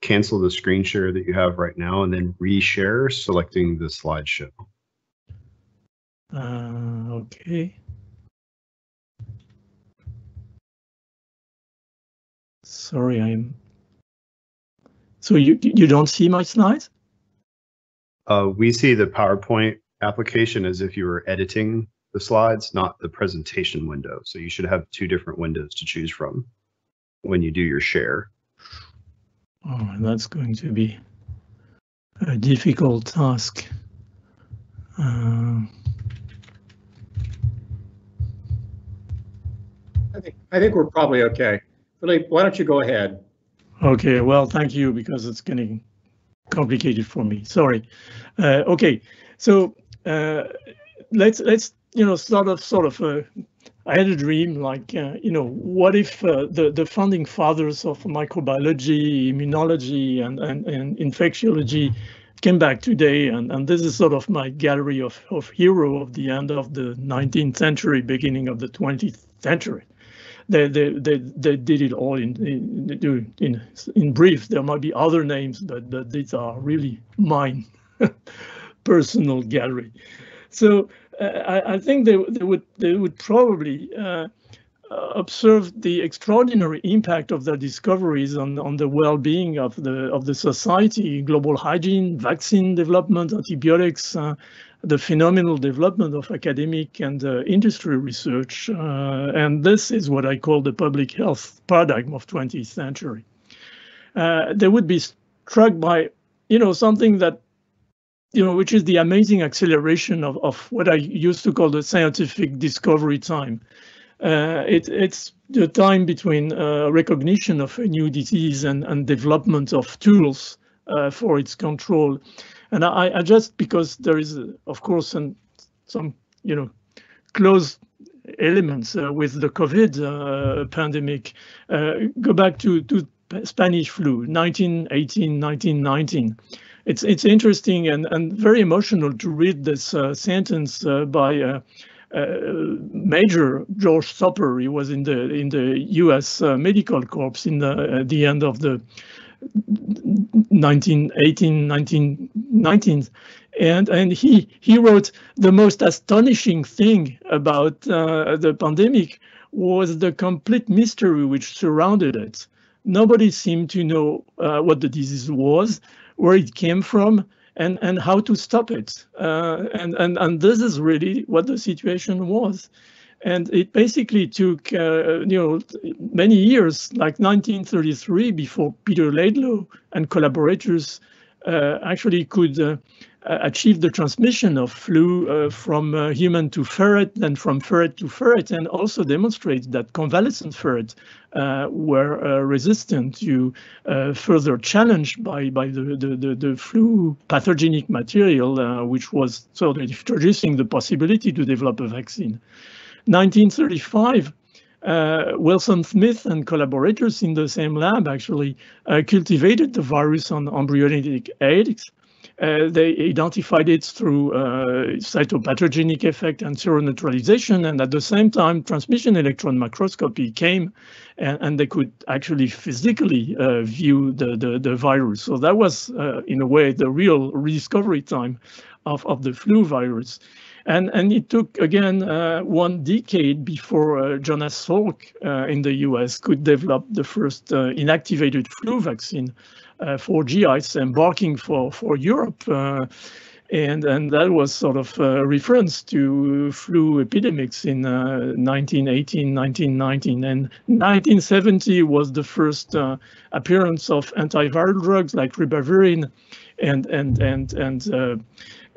cancel the screen share that you have right now, and then reshare, selecting the slideshow. Uh, okay. Sorry, I'm so you you don't see my slides? Uh, we see the PowerPoint application as if you were editing the slides, not the presentation window. So you should have two different windows to choose from when you do your share. Oh, that's going to be a difficult task. Uh, I think we're probably okay. Philippe, why don't you go ahead? Okay, well, thank you because it's getting complicated for me. Sorry. Uh, okay, so uh, let's let's you know sort of sort of. Uh, I had a dream like uh, you know what if uh, the the founding fathers of microbiology, immunology, and and, and infectiology came back today, and and this is sort of my gallery of of hero of the end of the 19th century, beginning of the 20th century they, they, they, they did it all in, in, in, in brief. There might be other names, but, but these are really mine <laughs> personal gallery. So uh, I, I, think they, they would they would probably uh, observed the extraordinary impact of their discoveries on, on the well-being of the of the society, global hygiene, vaccine development, antibiotics, uh, the phenomenal development of academic and uh, industry research. Uh, and this is what I call the public health paradigm of 20th century. Uh, they would be struck by, you know, something that you know, which is the amazing acceleration of, of what I used to call the scientific discovery time. Uh, it, it's the time between uh, recognition of a new disease and, and development of tools uh, for its control. And I, I, just because there is, of course, an, some you know close elements uh, with the COVID uh, pandemic. Uh, go back to, to Spanish flu, 1918, 1919 it's it's interesting and, and very emotional to read this uh, sentence uh, by uh, Major George Soper. He was in the in the U.S. Medical Corps in the the end of the 1918 1919s and and he he wrote the most astonishing thing about uh, the pandemic was the complete mystery which surrounded it nobody seemed to know uh, what the disease was where it came from, and, and how to stop it. Uh, and, and, and this is really what the situation was. And it basically took, uh, you know, many years, like 1933, before Peter Laidlaw and collaborators uh, actually could uh, uh, achieve the transmission of flu uh, from uh, human to ferret and from ferret to ferret and also demonstrate that convalescent ferret were resistant to further challenge by, by the, the, the, the flu pathogenic material, which was sort of introducing the possibility to develop a vaccine. 1935, uh, Wilson Smith and collaborators in the same lab actually uh, cultivated the virus on embryonic eggs uh, they identified it through uh, cytopathogenic effect and seroneutralization, and at the same time, transmission electron microscopy came, and, and they could actually physically uh, view the, the, the, virus. So that was, uh, in a way, the real rediscovery time of, of the flu virus. And, and it took, again, uh, one decade before uh, Jonas Salk uh, in the US could develop the first uh, inactivated flu vaccine uh, for GIs embarking for, for Europe. Uh, and, and that was sort of a reference to flu epidemics in 1918, 1919. And 1970 was the first appearance of antiviral drugs like ribavirin and, and, and, and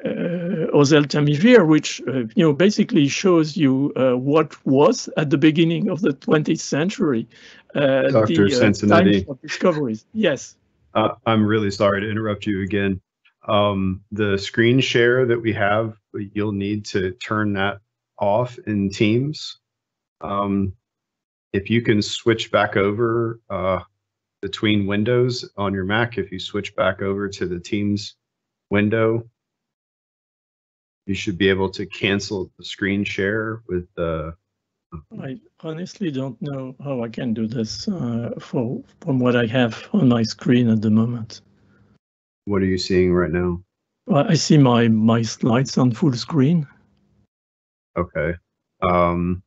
uh, oseltamivir, which uh, you know basically shows you uh, what was at the beginning of the 20th century. Uh, Dr. The, uh, Cincinnati. discoveries. Yes. Uh, I'm really sorry to interrupt you again. Um, the screen share that we have, you'll need to turn that off in Teams. Um, if you can switch back over between windows on your Mac, if you switch back over to the Teams window, you should be able to cancel the screen share with the. I honestly don't know how I can do this uh, for from what I have on my screen at the moment. What are you seeing right now? I see my my slides on full screen. Okay. Um,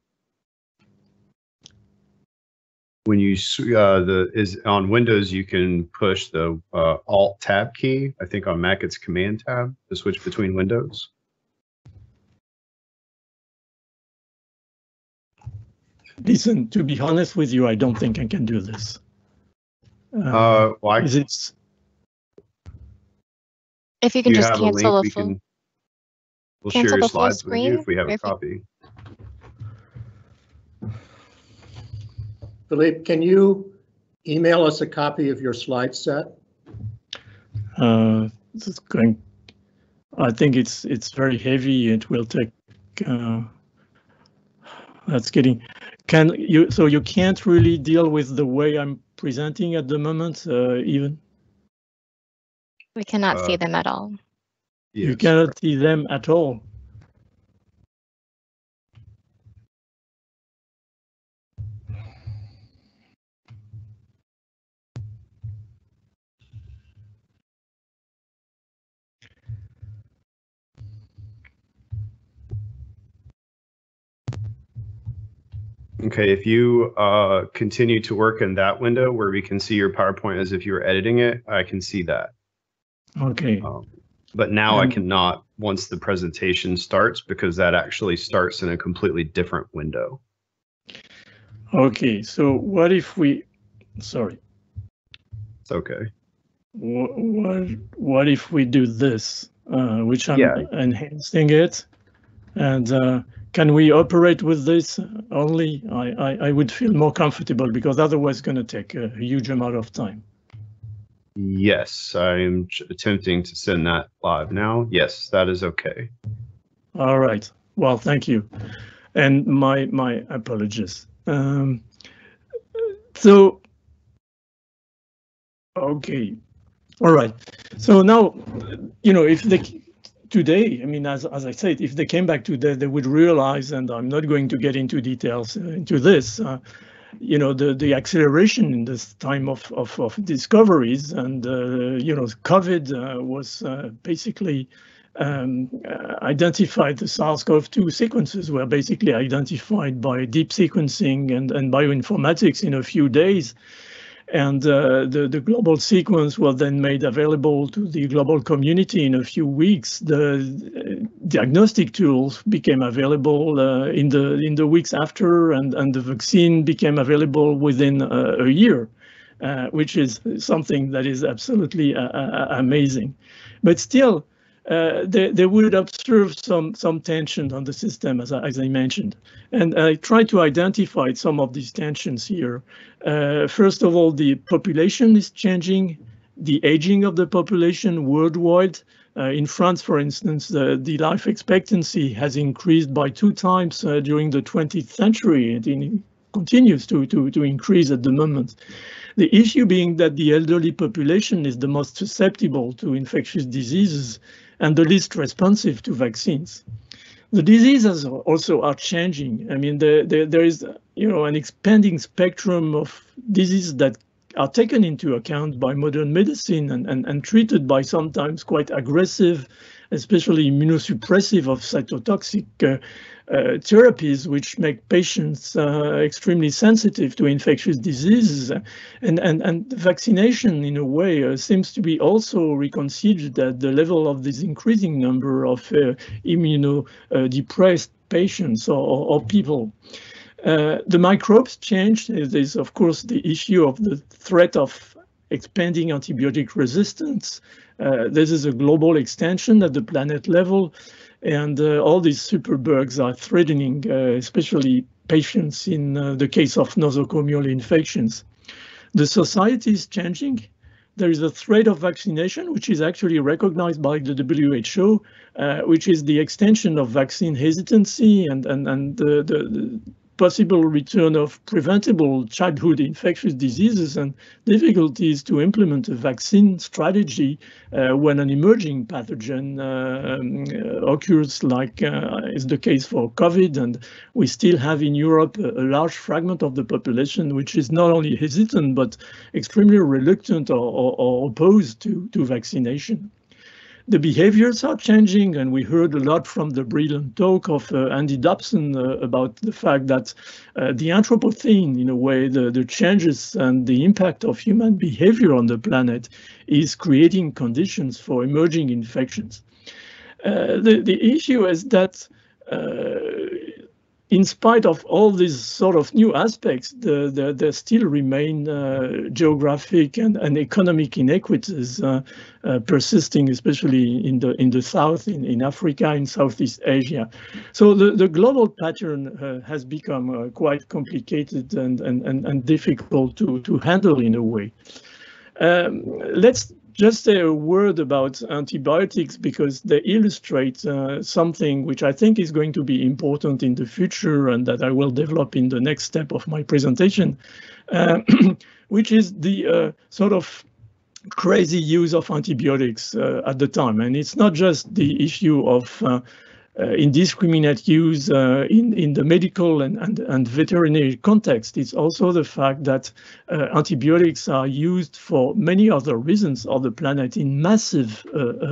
when you uh, the is on Windows, you can push the uh, Alt Tab key. I think on Mac it's Command Tab to switch between windows. Listen, to be honest with you, I don't think I can do this. Uh, uh why? Is it? If you can just cancel the full. Can, we'll cancel share your slides with you if we have a copy. Philippe, can you email us a copy of your slide set? Uh, it's going. I think it's it's very heavy. It will take. Uh, that's getting can you so you can't really deal with the way I'm presenting at the moment, uh, even? We cannot uh, see them at all. Yes. You cannot see them at all. Okay, if you uh, continue to work in that window where we can see your PowerPoint as if you were editing it, I can see that. Okay. Um, but now I cannot once the presentation starts because that actually starts in a completely different window. Okay. So what if we, sorry, It's okay. what what, what if we do this, uh, which I'm Yeah. enhancing it, and uh, can we operate with this only? I, I I would feel more comfortable because otherwise it's going to take a huge amount of time. Yes, I'm attempting to send that live now. Yes, that is okay. All right. Well, thank you. And my my apologies. Um, so, okay. All right. So now, you know, if they today, I mean, as as I said, if they came back today, they would realize, and I'm not going to get into details uh, into this. Uh, you know the the acceleration in this time of of, of discoveries and uh, you know COVID uh, was uh, basically um, uh, identified the SARS-CoV-2 sequences were basically identified by deep sequencing and, and bioinformatics in a few days. And uh, the, the global sequence was then made available to the global community in a few weeks. The uh, diagnostic tools became available uh, in the in the weeks after, and, and the vaccine became available within uh, a year, uh, which is something that is absolutely uh, amazing. But still, uh, they, they would observe some some tension on the system, as I, as I mentioned. And I tried to identify some of these tensions here. Uh, first of all, the population is changing, the aging of the population worldwide. Uh, in France, for instance, the, the life expectancy has increased by two times uh, during the 20th century. It in, continues to, to, to increase at the moment. The issue being that the elderly population is the most susceptible to infectious diseases and the least responsive to vaccines. The diseases also are changing. I mean, the, the, there is, you know, an expanding spectrum of diseases that are taken into account by modern medicine and, and, and treated by sometimes quite aggressive, especially immunosuppressive of cytotoxic uh, therapies, which make patients uh, extremely sensitive to infectious diseases. And, and, and vaccination, in a way, uh, seems to be also reconsidered at the level of this increasing number of uh, immunodepressed patients or, or people. Uh, the microbes changed. There's, of course, the issue of the threat of expanding antibiotic resistance. Uh, this is a global extension at the planet level, and uh, all these superbugs are threatening, uh, especially patients in uh, the case of nosocomial infections. The society is changing. There is a threat of vaccination, which is actually recognized by the WHO, uh, which is the extension of vaccine hesitancy and, and, and the, the, the possible return of preventable childhood infectious diseases and difficulties to implement a vaccine strategy uh, when an emerging pathogen uh, um, occurs, like uh, is the case for COVID. And we still have in Europe a, a, large fragment of the population which is not only hesitant but extremely reluctant or, or, or opposed to, to vaccination the behaviors are changing, and we heard a lot from the brilliant talk of uh, Andy Dobson uh, about the fact that uh, the Anthropocene, in a way, the, the changes and the impact of human behavior on the planet is creating conditions for emerging infections. the, the issue is that in spite of all these sort of new aspects, the, the, there still remain uh, geographic and, and economic inequities uh, uh, persisting, especially in the in the south, in, in Africa, in Southeast Asia. So the, the global pattern has become quite complicated and, and, and, and difficult to, to handle in a way. Um, let's just say a word about antibiotics because they illustrate uh, something which I think is going to be important in the future and that I will develop in the next step of my presentation, uh, <clears throat> which is the uh, sort of crazy use of antibiotics uh, at the time. And it's not just the issue of uh, indiscriminate use uh, in, in the medical and, and, and veterinary context. It's also the fact that uh, antibiotics are used for many other reasons on the planet in massive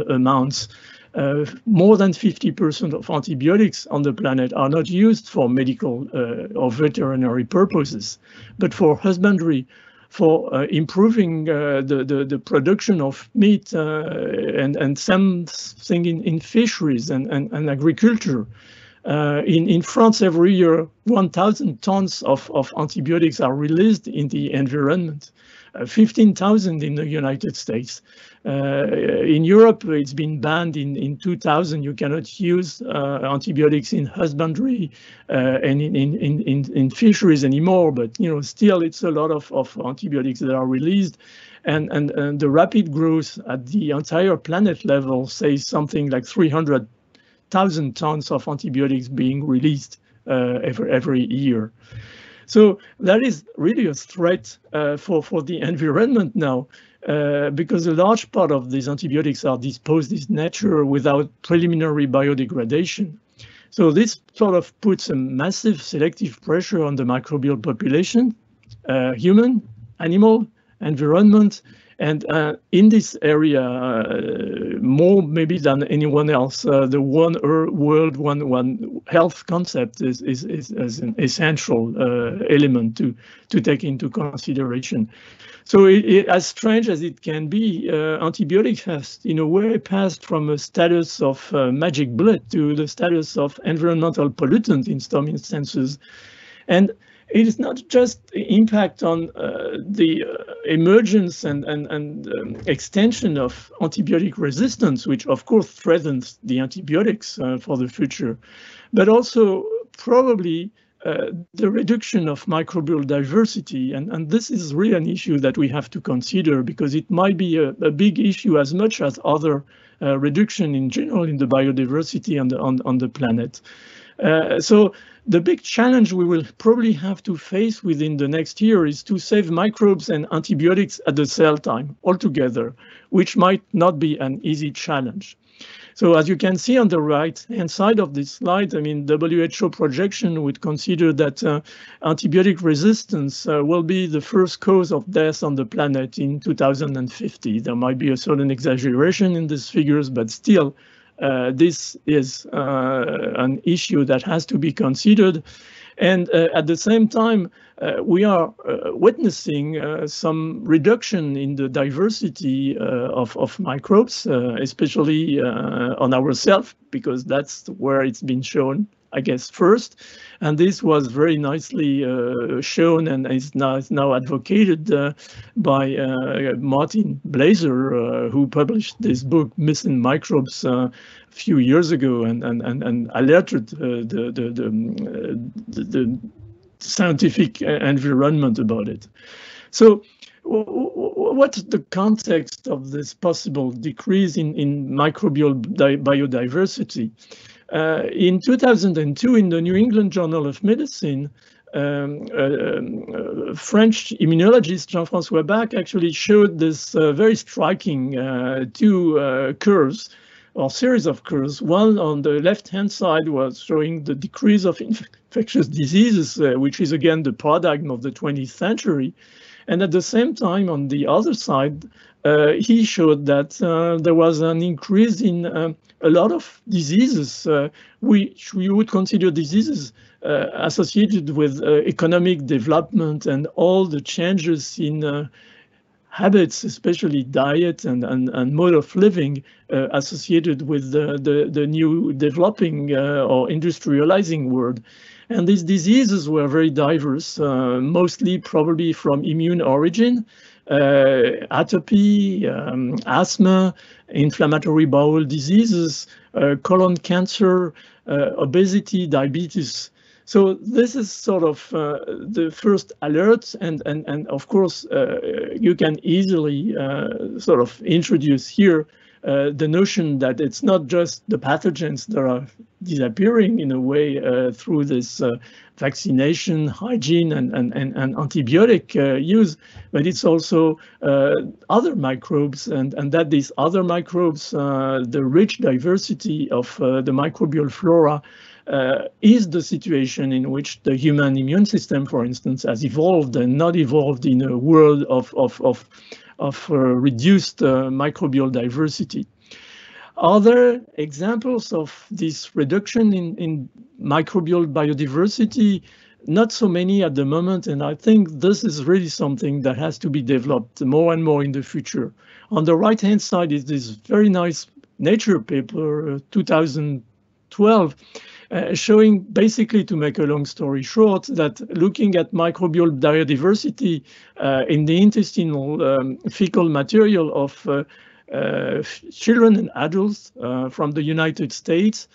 amounts uh, more than 50% of antibiotics on the planet are not used for medical uh, or veterinary purposes, but for husbandry, for uh, improving uh, the, the, the production of meat uh, and and something in, in fisheries and, and, and agriculture. Uh, in, in France, every year, 1,000 tons of, of antibiotics are released in the environment. Uh, 15,000 in the United States. Uh, in Europe, it's been banned in, in 2000. You cannot use uh, antibiotics in husbandry and in, in, in, in fisheries anymore, but you know, still it's a lot of, of antibiotics that are released. And, and, and the rapid growth at the entire planet level says something like 300,000 tons of antibiotics being released uh, every, every year. So that is really a threat uh, for, for the environment now, uh, because a large part of these antibiotics are disposed in nature without preliminary biodegradation. So this sort of puts a massive selective pressure on the microbial population, uh, human, animal, environment, and uh, in this area, uh, more maybe than anyone else, uh, the one world, one one health concept is is, is, is an essential uh, element to to take into consideration. So, it, it, as strange as it can be, uh, antibiotics has, in a way, passed from a status of uh, magic bullet to the status of environmental pollutant in some instances, and it is not just impact on uh, the uh, emergence and, and, and um, extension of antibiotic resistance, which of course threatens the antibiotics uh, for the future, but also probably uh, the reduction of microbial diversity. And, and this is really an issue that we have to consider because it might be a, a big issue as much as other uh, reduction in general in the biodiversity on the, on, on the planet. Uh, so the big challenge we will probably have to face within the next year is to save microbes and antibiotics at the cell time altogether, which might not be an easy challenge. So as you can see on the right hand side of this slide, I mean, WHO projection would consider that uh, antibiotic resistance uh, will be the first cause of death on the planet in 2050. There might be a certain exaggeration in these figures, but still uh, this is uh, an issue that has to be considered. And uh, at the same time, uh, we are uh, witnessing uh, some reduction in the diversity of, of microbes, especially on ourselves, because that's where it's been shown I guess, first. And this was very nicely uh, shown and is now, is now advocated uh, by uh, Martin Blaser, uh, who published this book, Missing Microbes, uh, a few years ago and, and, and, and alerted uh, the, the, the, um, the, the scientific environment about it. So what's the context of this possible decrease in, in microbial biodiversity? Uh, in 2002, in the New England Journal of Medicine, um, uh, uh, French immunologist Jean-François Bach actually showed this uh, very striking two curves or series of curves. One on the left-hand side was showing the decrease of infectious diseases, which is again the paradigm of the 20th century. And at the same time, on the other side, uh, he showed that uh, there was an increase in um, a lot of diseases, uh, which we would consider diseases uh, associated with uh, economic development and all the changes in uh, habits, especially diet and, and, and mode of living associated with the, the, the new developing or industrializing world. And these diseases were very diverse, uh, mostly probably from immune origin, uh, atopy, um, asthma, inflammatory bowel diseases, uh, colon cancer, uh, obesity, diabetes. So this is sort of uh, the first alert, and and and of course uh, you can easily sort of introduce here uh, the notion that it's not just the pathogens that are disappearing in a way uh, through this uh, vaccination, hygiene, and, and, and, and antibiotic uh, use, but it's also uh, other microbes, and, and that these other microbes, the rich diversity of the microbial flora, uh, is the situation in which the human immune system, for instance, has evolved and not evolved in a world of, of, of of uh, reduced uh, microbial diversity. Other examples of this reduction in, in microbial biodiversity? Not so many at the moment, and I think this is really something that has to be developed more and more in the future. On the right-hand side is this very nice Nature paper, uh, 2012, uh, showing basically, to make a long story short, that looking at microbial biodiversity uh, in the intestinal um, fecal material of uh, uh children and adults uh, from the United States,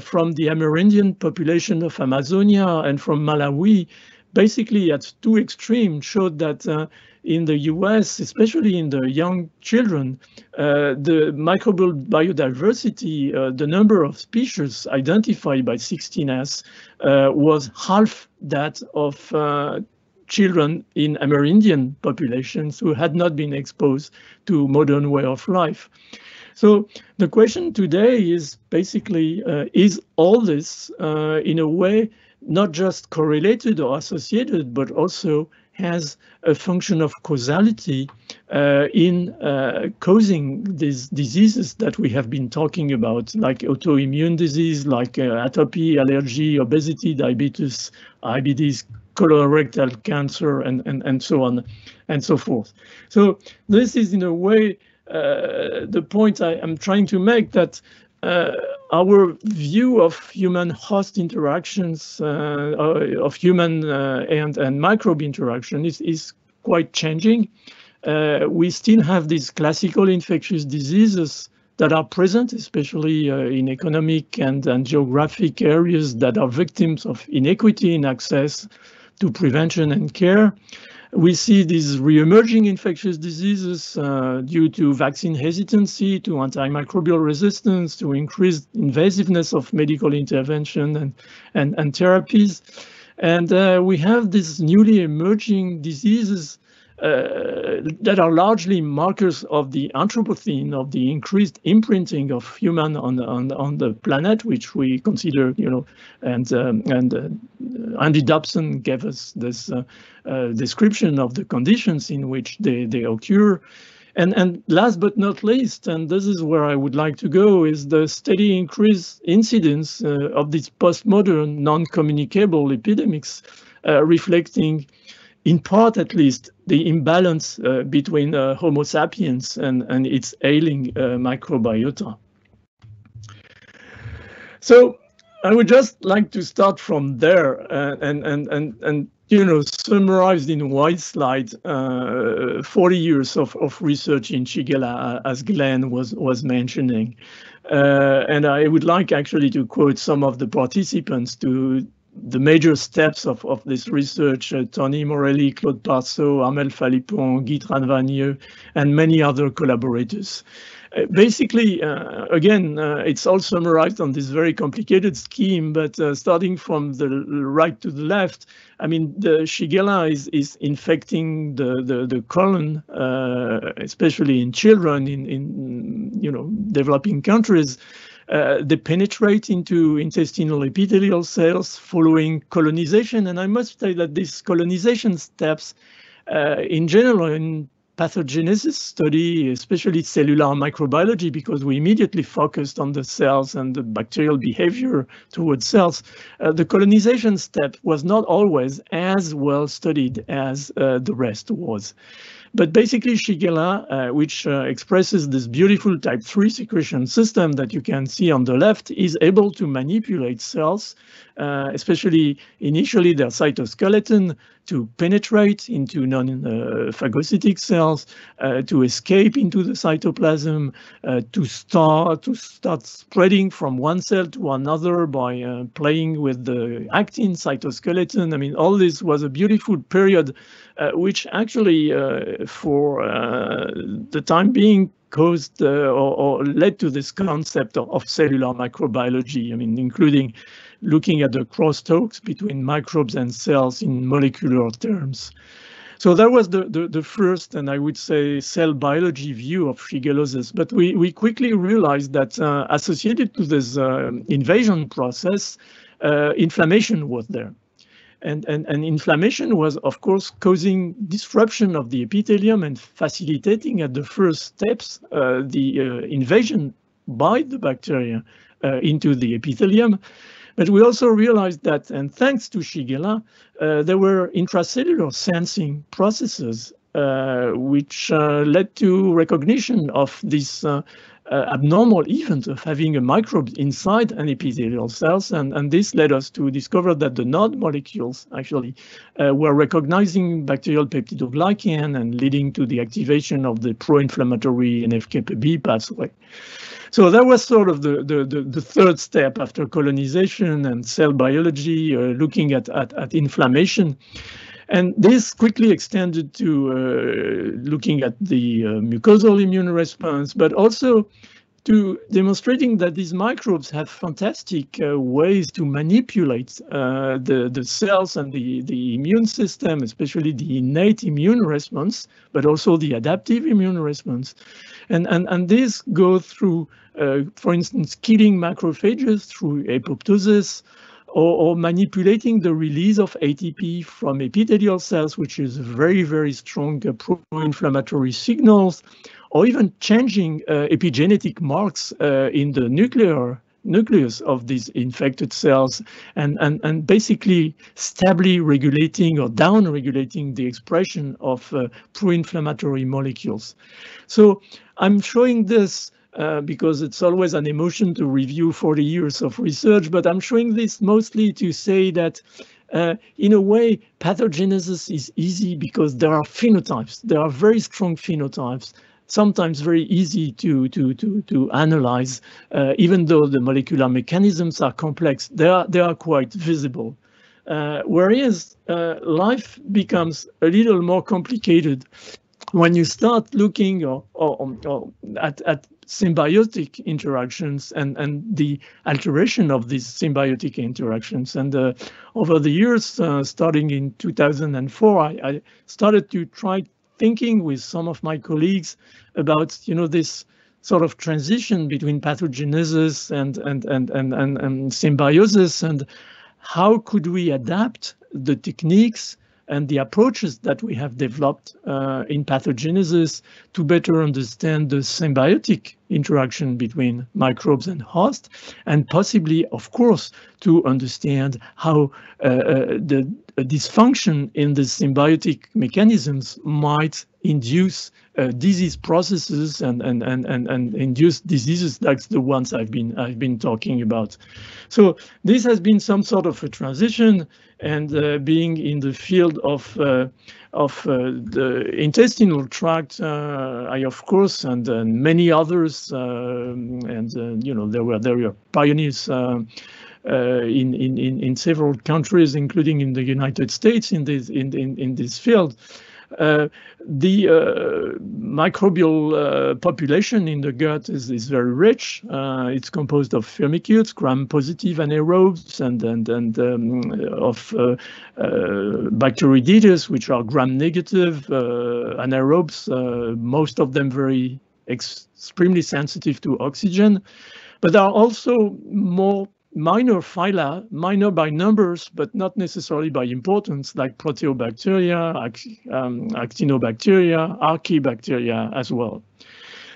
from the Amerindian population of Amazonia, and from Malawi, basically at two extremes showed that in the US, especially in the young children, uh, the microbial biodiversity, uh, the number of species identified by 16S uh, was half that of uh, children in Amerindian populations who had not been exposed to modern way of life. So the question today is basically, uh, is all this uh, in a way not just correlated or associated, but also has a function of causality uh, in uh, causing these diseases that we have been talking about, like autoimmune disease, like uh, atopy, allergy, obesity, diabetes, IBDs, colorectal cancer, and, and, and so on and so forth. So this is in a way uh, the point I am trying to make that uh, our view of human host interactions, uh, uh, of human and, and microbe interaction is, is quite changing. we still have these classical infectious diseases that are present, especially uh, in economic and, and geographic areas that are victims of inequity in access to prevention and care. We see these re-emerging infectious diseases uh, due to vaccine hesitancy, to antimicrobial resistance, to increased invasiveness of medical intervention and, and, and therapies. And uh, we have these newly emerging diseases uh, that are largely markers of the Anthropocene, of the increased imprinting of human on on on the planet, which we consider, you know, and um, and uh, Andy Dobson gave us this uh, uh, description of the conditions in which they they occur. And, and last but not least, and this is where I would like to go, is the steady increase incidence uh, of these postmodern non-communicable epidemics, reflecting in part at least, the imbalance uh, between uh, Homo sapiens and, and its ailing uh, microbiota. So I would just like to start from there uh, and, and, and, and you know, summarized in one slide, uh, 40 years of, of research in Shigella, as Glenn was, was mentioning. Uh, and I would like actually to quote some of the participants to the major steps of, of this research, uh, Tony Morelli, Claude Parceau, Armel Phalippon, Guy Tranvagneux, and many other collaborators. Uh, basically, uh, again, uh, it's all summarized on this very complicated scheme, but uh, starting from the right to the left, I mean, the Shigella is, is infecting the, the, the colon, uh, especially in children in, in, you know, developing countries. Uh, they penetrate into intestinal epithelial cells following colonization. And I must say that these colonization steps, uh, in general, in pathogenesis study, especially cellular microbiology, because we immediately focused on the cells and the bacterial behavior towards cells, uh, the colonization step was not always as well studied as uh, the rest was. But basically Shigella, uh, which uh, expresses this beautiful type 3 secretion system that you can see on the left, is able to manipulate cells, uh, especially initially their cytoskeleton, to penetrate into non-phagocytic cells, uh, to escape into the cytoplasm, uh, to start to start spreading from one cell to another by uh, playing with the actin cytoskeleton. I mean, all this was a beautiful period, uh, which actually, uh, for uh, the time being, caused or, or, led to this concept of, of cellular microbiology. I mean, including looking at the crosstalks between microbes and cells in molecular terms. So that was the, the, the, first, and I would say, cell biology view of shigellosis. But we, we quickly realized that uh, associated to this uh, invasion process, uh, inflammation was there. And, and, and inflammation was, of course, causing disruption of the epithelium and facilitating at the first steps uh, the uh, invasion by the bacteria uh, into the epithelium. But we also realized that, and thanks to Shigella, uh, there were intracellular sensing processes uh, which uh, led to recognition of this uh, uh, abnormal event of having a microbe inside an epithelial cells. And, and this led us to discover that the NOD molecules actually uh, were recognizing bacterial peptidoglycan and leading to the activation of the pro-inflammatory NF-κB pathway. So that was sort of the, the, the, the, third step after colonization and cell biology, uh, looking at, at, at inflammation. And this quickly extended to uh, looking at the uh, mucosal immune response, but also to demonstrating that these microbes have fantastic uh, ways to manipulate uh, the, the cells and the, the immune system, especially the innate immune response, but also the adaptive immune response. And, and, and these go through, uh, for instance, killing macrophages through apoptosis, or, or, manipulating the release of ATP from epithelial cells, which is very, very strong pro-inflammatory signals, or even changing uh, epigenetic marks uh, in the nuclear nucleus of these infected cells and, and, and basically stably regulating or down regulating the expression of uh, pro-inflammatory molecules. So I'm showing this uh, because it's always an emotion to review 40 years of research, but I'm showing this mostly to say that uh, in a way, pathogenesis is easy because there are phenotypes. There are very strong phenotypes, sometimes very easy to, to, to, to analyze, uh, even though the molecular mechanisms are complex, they are, they are quite visible. Uh, whereas uh, life becomes a little more complicated when you start looking or, or, or at, at symbiotic interactions and, and the alteration of these symbiotic interactions. And uh, over the years, uh, starting in 2004, I, I, started to try thinking with some of my colleagues about, you know, this sort of transition between pathogenesis and, and, and, and, and, and symbiosis and how could we adapt the techniques and the approaches that we have developed uh, in pathogenesis to better understand the symbiotic interaction between microbes and host, and possibly, of course, to understand how uh, uh, the dysfunction in the symbiotic mechanisms might induce uh, disease processes and, and, and, and, and induce diseases like the ones I've been I've been talking about. So this has been some sort of a transition and uh, being in the field of uh, of uh, the intestinal tract, uh, I of course, and, and many others, um, and uh, you know there were there were pioneers. Uh, in, in, in several countries, including in the United States, in this in, in, in this field, uh, the uh, microbial uh, population in the gut is, is very rich. it's composed of firmicutes, gram-positive anaerobes, and and and um, of bacteroidetes, which are gram-negative anaerobes. most of them very extremely sensitive to oxygen, but are also more minor phyla, minor by numbers, but not necessarily by importance, like proteobacteria, um, actinobacteria, archaebacteria as well.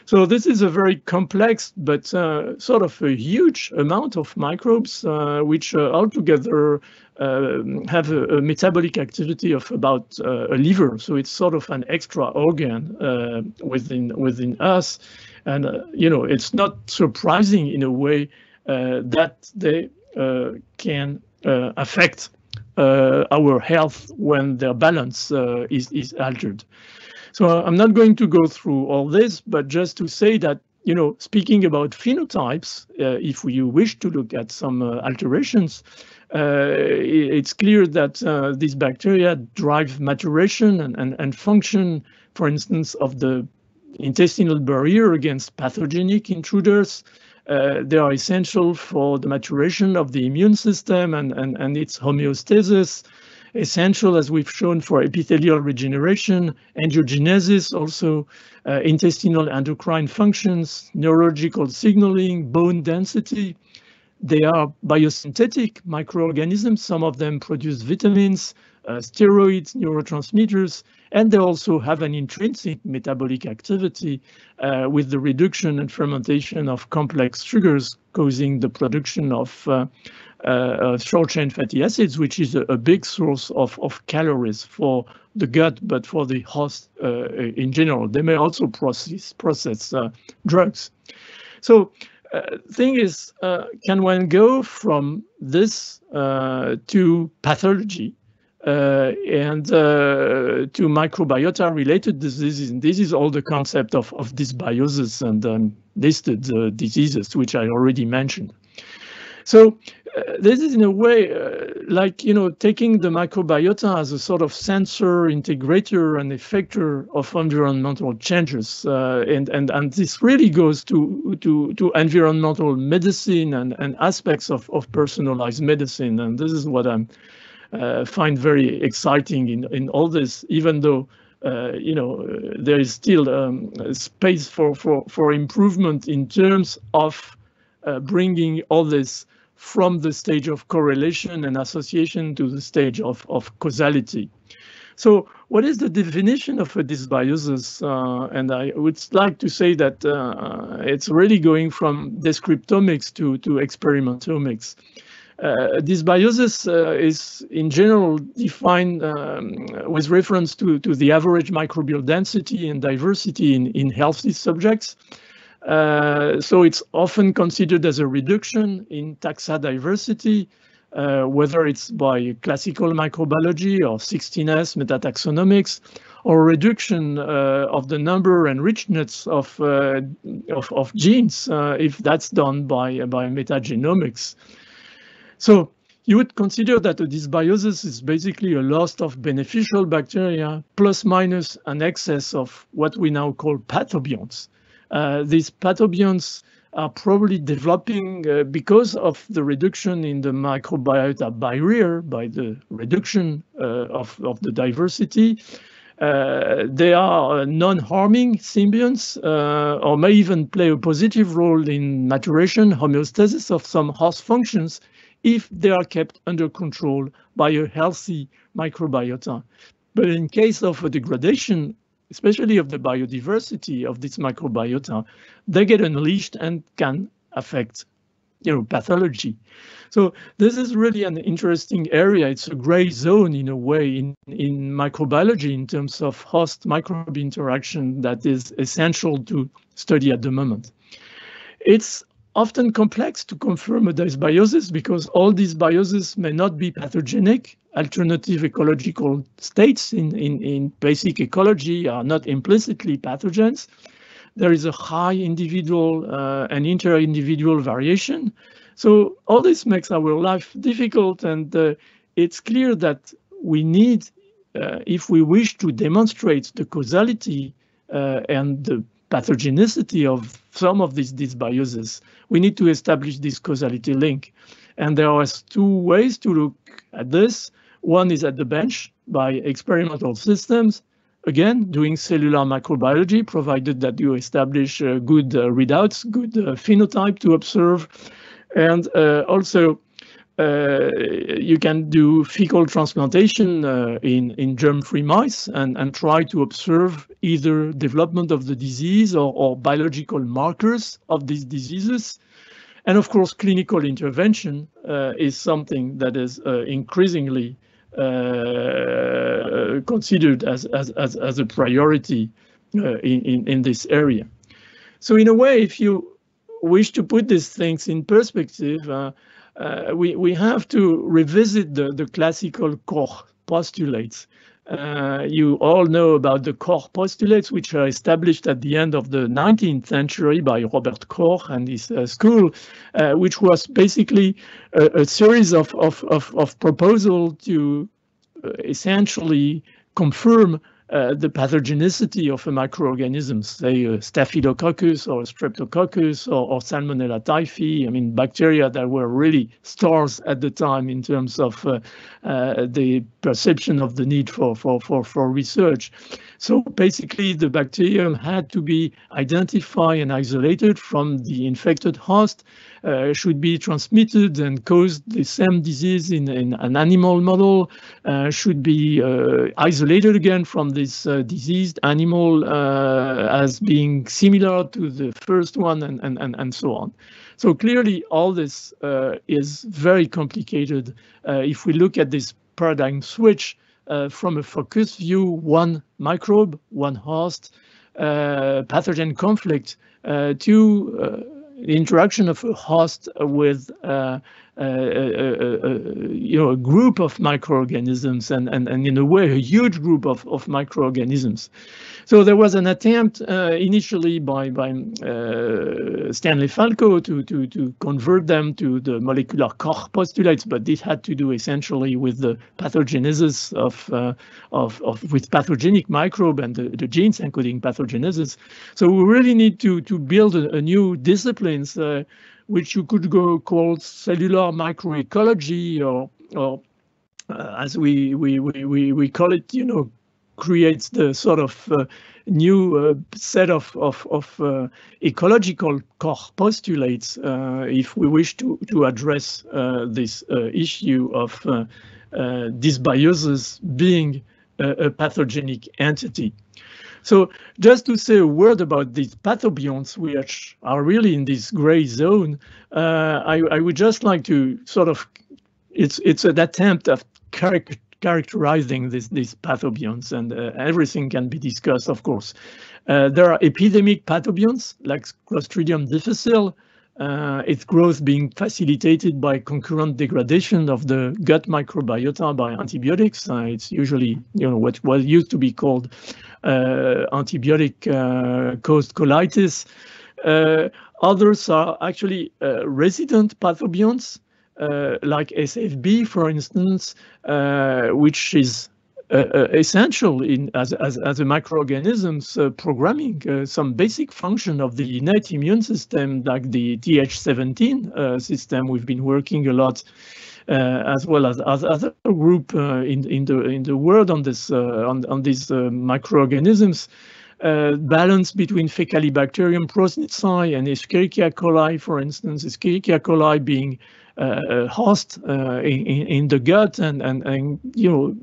So this is a very complex, but uh, sort of a huge amount of microbes, uh, which uh, altogether uh, have a, a, metabolic activity of about uh, a liver. So it's sort of an extra organ uh, within within us, and you know it's not surprising in a way uh, that they uh, can uh, affect our health when their balance is, is altered. So I'm not going to go through all this, but just to say that you know, speaking about phenotypes, uh, if you wish to look at some uh, alterations, uh, it's clear that these bacteria drive maturation and, and, and function, for instance, of the intestinal barrier against pathogenic intruders, uh, they are essential for the maturation of the immune system and, and, and its homeostasis, essential, as we've shown, for epithelial regeneration, angiogenesis, also uh, intestinal endocrine functions, neurological signaling, bone density. They are biosynthetic microorganisms. Some of them produce vitamins, steroids, neurotransmitters, and they also have an intrinsic metabolic activity uh, with the reduction and fermentation of complex sugars causing the production of uh, uh, short-chain fatty acids, which is a, a big source of, of calories for the gut, but for the host uh, in general. They may also process, process uh, drugs. So uh, thing is, uh, can one go from this uh, to pathology uh, and uh, to microbiota related diseases? And this is all the concept of, of dysbiosis and um, listed uh, diseases, which I already mentioned. So uh, this is in a way uh, like you know taking the microbiota as a sort of sensor, integrator, and effector of environmental changes, uh, and and and this really goes to to to environmental medicine and and aspects of of personalized medicine, and this is what I'm find very exciting in in all this, even though. Uh, you know, uh, there is still um, space for, for, for improvement in terms of bringing all this from the stage of correlation and association to the stage of, of causality. So what is the definition of a dysbiosis? Uh, and I would like to say that uh, it's really going from descriptomics to, to experimentomics. Uh, dysbiosis uh, is in general defined um, with reference to, to the average microbial density and diversity in, in healthy subjects. Uh, so it's often considered as a reduction in taxa diversity, uh, whether it's by classical microbiology or 16S metataxonomics, or reduction uh, of the number and richness of, uh, of, of, genes, if that's done by, by metagenomics. So you would consider that a dysbiosis is basically a loss of beneficial bacteria plus minus an excess of what we now call pathobionts. Uh, these pathobionts are probably developing uh, because of the reduction in the microbiota barrier by the reduction uh, of, of the diversity. Uh, they are non-harming symbionts uh, or may even play a positive role in maturation, homeostasis of some host functions if they are kept under control by a healthy microbiota. But in case of a degradation especially of the biodiversity of this microbiota, they get unleashed and can affect you know, pathology. So this is really an interesting area. It's a gray zone in a way in, in microbiology in terms of host microbe interaction that is essential to study at the moment. It's often complex to confirm a dysbiosis because all these bioses may not be pathogenic. Alternative ecological states in, in, in basic ecology are not implicitly pathogens. There is a high individual uh, and inter-individual variation. So all this makes our life difficult and uh, it's clear that we need, uh, if we wish to demonstrate the causality uh, and the pathogenicity of some of these dysbioses, we need to establish this causality link. And there are two ways to look at this. One is at the bench by experimental systems, again, doing cellular microbiology, provided that you establish uh, good uh, readouts, good uh, phenotype to observe, and uh, also you can do fecal transplantation uh, in, in germ-free mice and, and try to observe either development of the disease or, or biological markers of these diseases. And of course, clinical intervention uh, is something that is uh, increasingly uh, considered as, as, as, as, a priority uh, in, in, this area. So in a way, if you wish to put these things in perspective, uh, we, we have to revisit the, the classical Koch postulates. Uh, you all know about the Koch postulates, which are established at the end of the 19th century by Robert Koch and his uh, school, uh, which was basically a, a series of, of, of, of proposals to uh, essentially confirm uh, the pathogenicity of a microorganism, say a staphylococcus or streptococcus or, or, salmonella typhi. I mean, bacteria that were really stars at the time in terms of uh, uh, the perception of the need for, for, for, for research. So basically, the bacterium had to be identified and isolated from the infected host, uh, should be transmitted and cause the same disease in, in an animal model, uh, should be uh, isolated again from this uh, diseased animal uh, as being similar to the first one and, and, and, and so on. So clearly all this uh, is very complicated. if we look at this paradigm switch, from a focus view, one microbe, one host, uh, pathogen conflict, uh, to the interaction of a host with you know, a group of microorganisms and, and, and in a way, a huge group of, of microorganisms. So there was an attempt uh, initially by, by uh, Stanley Falco to, to, to convert them to the molecular Koch postulates, but this had to do essentially with the pathogenesis of, uh, of, of with pathogenic microbe and the, the genes encoding pathogenesis. So we really need to, to build a, a new disciplines uh, which you could go call cellular microecology or, or uh, as we, we, we, we call it, you know, creates the sort of uh, new uh, set of, of, of uh, ecological core postulates uh, if we wish to, to address uh, this issue of dysbiosis being a, a pathogenic entity. So just to say a word about these pathobionts, which are really in this gray zone, uh, I, I, would just like to sort of, it's it's an attempt of characterizing this, these pathobionts and uh, everything can be discussed, of course. Uh, there are epidemic pathobionts like Clostridium difficile, uh, its growth being facilitated by concurrent degradation of the gut microbiota by antibiotics. Uh, it's usually, you know, what was used to be called uh, antibiotic-caused uh, colitis. Uh, others are actually resident pathobionts, like SFB, for instance, which is uh, essential in as, as, as a microorganism's uh, programming uh, some basic function of the innate immune system like the Th17 system we've been working a lot as well as, as other group in in the in the world on this on on these microorganisms uh, balance between Faecalibacterium prausnitzii and Escherichia coli, for instance, Escherichia coli being uh, host uh, in, in the gut and, and, and, you know,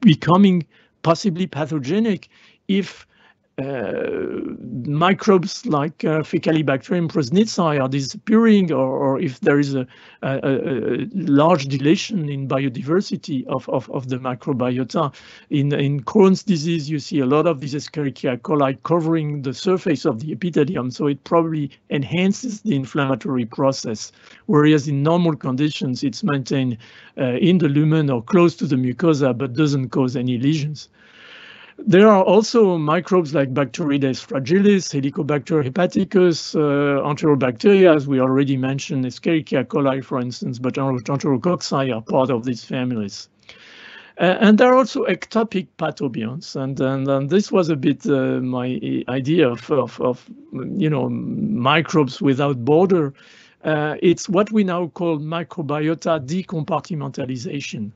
becoming possibly pathogenic if uh, microbes like uh, Faecalibacterium prausnitzii are disappearing or, or if there is a, a, a, large deletion in biodiversity of, of, of the microbiota. In, in Crohn's disease, you see a lot of these Escherichia coli covering the surface of the epithelium, so it probably enhances the inflammatory process, whereas in normal conditions, it's maintained uh, in the lumen or close to the mucosa, but doesn't cause any lesions. There are also microbes like Bacteroides fragilis, Helicobacter hepaticus, uh, Enterobacteria, as we already mentioned, Escherichia coli, for instance, but Enterococci are part of these families. Uh, and there are also ectopic pathobionts, and, and, and this was a bit uh, my idea of, of, of, you know, microbes without border. Uh, it's what we now call microbiota decompartmentalization.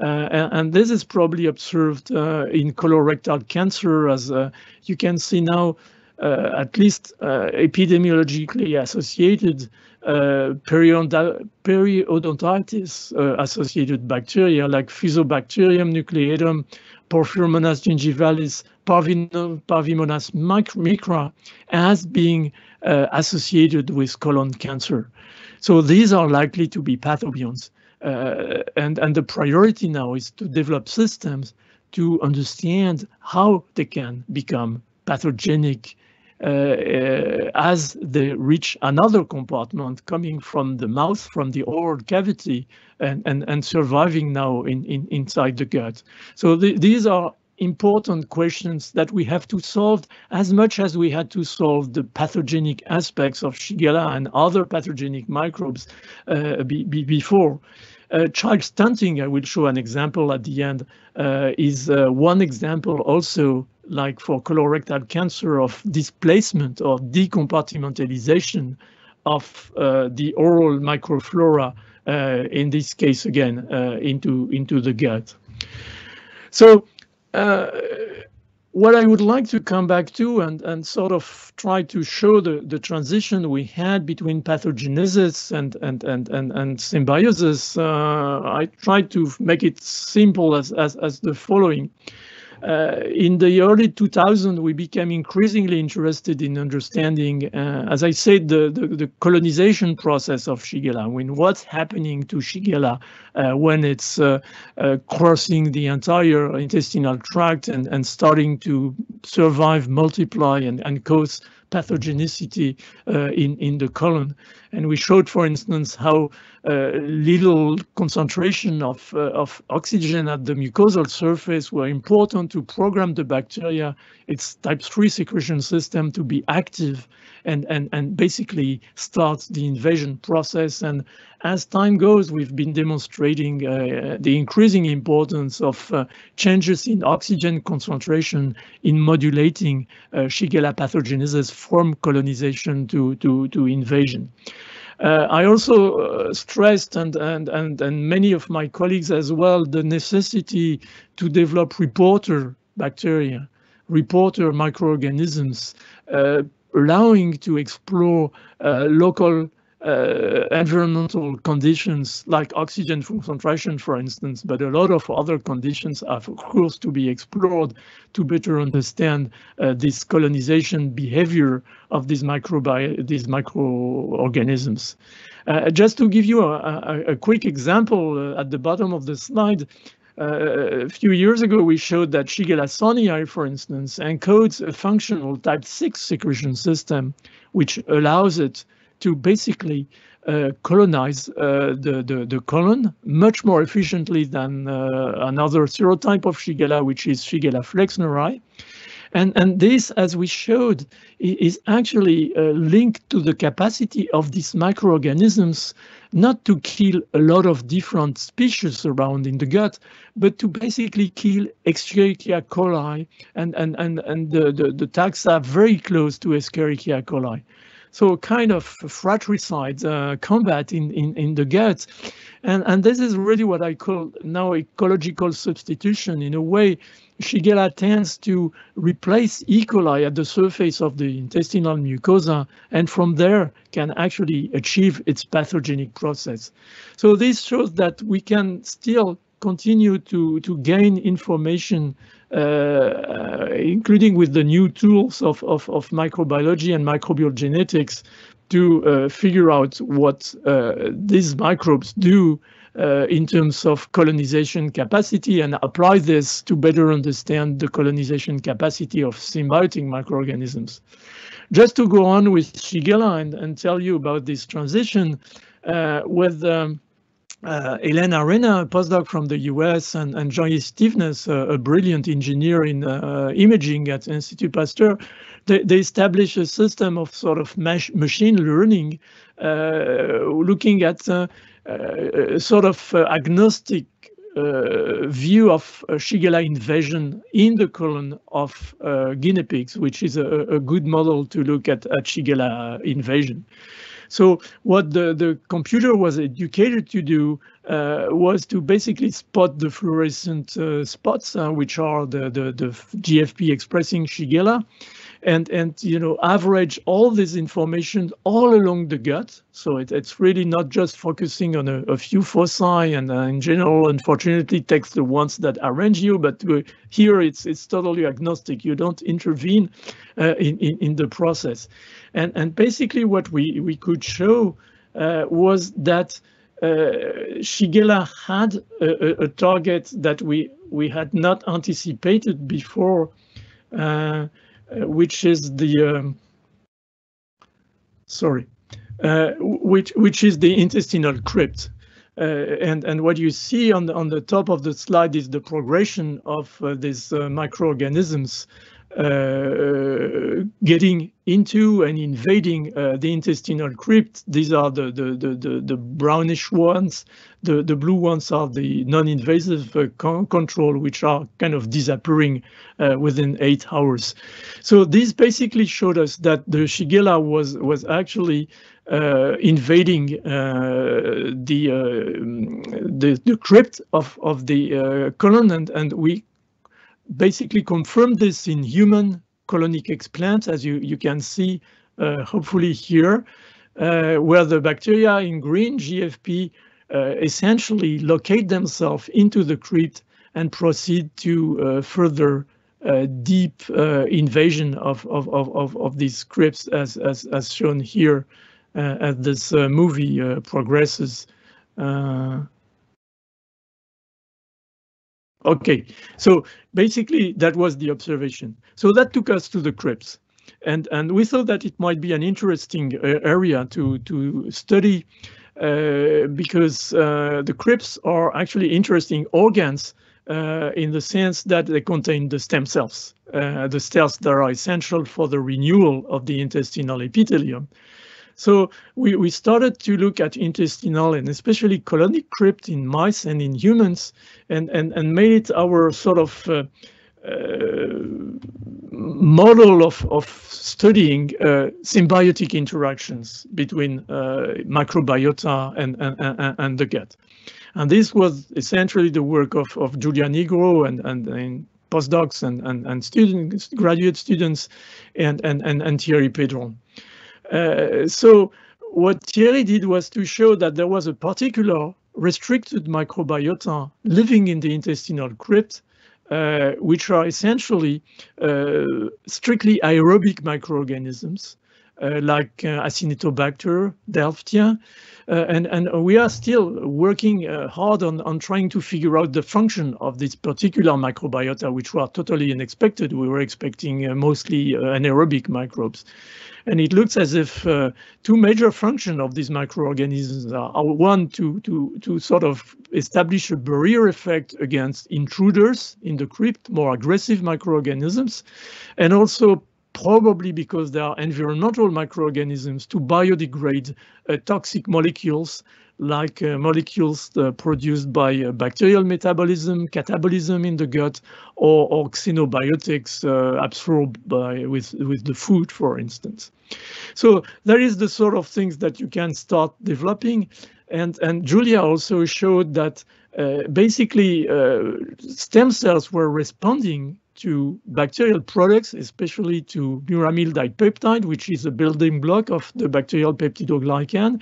Uh, and, and, this is probably observed uh, in colorectal cancer, as uh, you can see now, at least epidemiologically associated periodontitis associated bacteria like Fusobacterium nucleatum, Porphyromonas gingivalis, Parvimonas micra as being uh, associated with colon cancer. So these are likely to be pathobionts. Uh, and, and the priority now is to develop systems to understand how they can become pathogenic uh, uh, as they reach another compartment coming from the mouth, from the oral cavity, and, and, and surviving now in, in, inside the gut. So the, these are important questions that we have to solve as much as we had to solve the pathogenic aspects of Shigella and other pathogenic microbes uh, be, be before. Uh, child stunting, I will show an example at the end, uh, is uh, one example also like for colorectal cancer of displacement or decompartmentalization of uh, the oral microflora, uh, in this case again, into, into the gut. So what I would like to come back to and, and sort of try to show the, the transition we had between pathogenesis and, and, and, and, and symbiosis, uh, I tried to make it simple as, as, as the following. Uh, in the early 2000s, we became increasingly interested in understanding, uh, as I said, the, the, the, colonization process of Shigella. I mean, what's happening to Shigella uh, when it's uh, uh, crossing the entire intestinal tract and, and starting to survive, multiply, and, and cause pathogenicity uh, in, in the colon. And we showed, for instance, how uh, little concentration of, uh, of oxygen at the mucosal surface were important to program the bacteria, its type 3 secretion system to be active and, and, and basically start the invasion process. And as time goes, we've been demonstrating uh, the increasing importance of uh, changes in oxygen concentration in modulating uh, Shigella pathogenesis from colonization to, to, to invasion. Uh, I also uh, stressed, and, and, and, and many of my colleagues as well, the necessity to develop reporter bacteria, reporter microorganisms, uh, allowing to explore local uh, environmental conditions like oxygen concentration, for instance, but a lot of other conditions are, of course, to be explored to better understand uh, this colonization behavior of these, microbi these microorganisms. Uh, just to give you a, a, a quick example uh, at the bottom of the slide, uh, a few years ago, we showed that Shigella sonnei, for instance, encodes a functional type 6 secretion system, which allows it to basically uh, colonize uh, the, the, the, colon much more efficiently than uh, another serotype of Shigella, which is Shigella flexneri. And, and this, as we showed, is actually uh, linked to the capacity of these microorganisms not to kill a lot of different species around in the gut, but to basically kill Escherichia coli and, and, and, and the, the, the taxa very close to Escherichia coli. So kind of fratricide uh, combat in, in, in the gut. And, and this is really what I call now ecological substitution. In a way, Shigella tends to replace E. coli at the surface of the intestinal mucosa, and from there can actually achieve its pathogenic process. So this shows that we can still continue to, to gain information including with the new tools of, of, of microbiology and microbial genetics to uh, figure out what uh, these microbes do uh, in terms of colonization capacity and apply this to better understand the colonization capacity of symbiotic microorganisms. Just to go on with Shigella and, and tell you about this transition uh, with um, uh, Elena Arena, a postdoc from the US, and, and Joy uh, a brilliant engineer in uh, imaging at Institut Pasteur, they, they established a system of sort of machine learning uh, looking at uh, uh, sort of agnostic view of Shigella invasion in the colon of guinea pigs, which is a, a, good model to look at, at Shigella invasion. So what the, the computer was educated to do uh, was to basically spot the fluorescent uh, spots, uh, which are the, the, the GFP expressing Shigella, and and you know average all this information all along the gut. So it, it's really not just focusing on a, a few foci, and uh, in general, unfortunately, takes the ones that arrange you. But here it's it's totally agnostic. You don't intervene uh, in, in in the process, and and basically what we we could show uh, was that. Uh, Shigella had a, a, target that we we had not anticipated before, uh, which is the um, sorry, uh, which which is the intestinal crypt. Uh, and and what you see on the on the top of the slide is the progression of uh, these uh, microorganisms getting into and invading uh, the intestinal crypt. These are the, the, the, the, the brownish ones. The, the blue ones are the non-invasive uh, con control, which are kind of disappearing uh, within eight hours. So this basically showed us that the Shigella was, was actually uh, invading uh, the, uh, the, the crypt of of the colon, and and we basically confirmed this in human colonic explants, as you you can see, hopefully here, where the bacteria in green GFP essentially locate themselves into the crypt and proceed to further uh, deep uh, invasion of, of, of, of, these crypts as, as, as shown here uh, as this uh, movie uh, progresses. Okay, so basically that was the observation. So that took us to the crypts. And, and we thought that it might be an interesting area to, to study uh, because uh, the crypts are actually interesting organs uh, in the sense that they contain the stem cells, the cells that are essential for the renewal of the intestinal epithelium. So we, we started to look at intestinal and especially colonic crypt in mice and in humans and, and, and made it our sort of uh, uh, model of, of studying uh, symbiotic interactions between uh, microbiota and, and, and, the gut. And this was essentially the work of, of Julia Nigro and, and, and postdocs and, and, and students, graduate students and, and, and, and Thierry Pedron. Uh, so what Thierry did was to show that there was a particular restricted microbiota living in the intestinal crypt, uh, which are essentially uh, strictly aerobic microorganisms like uh, Acinetobacter delphtia. Uh, and, and we are still working hard on, on trying to figure out the function of this particular microbiota, which were totally unexpected. We were expecting mostly anaerobic microbes. And it looks as if uh, two major functions of these microorganisms are, are, one to, to, to sort of establish a barrier effect against intruders in the crypt, more aggressive microorganisms, and also probably because there are environmental microorganisms to biodegrade uh, toxic molecules like uh, molecules uh, produced by uh, bacterial metabolism, catabolism in the gut, or, or xenobiotics uh, absorbed by with, with the food, for instance. So there is the sort of things that you can start developing. And, and Julia also showed that uh, basically stem cells were responding to bacterial products, especially to muramyl dipeptide, which is a building block of the bacterial peptidoglycan,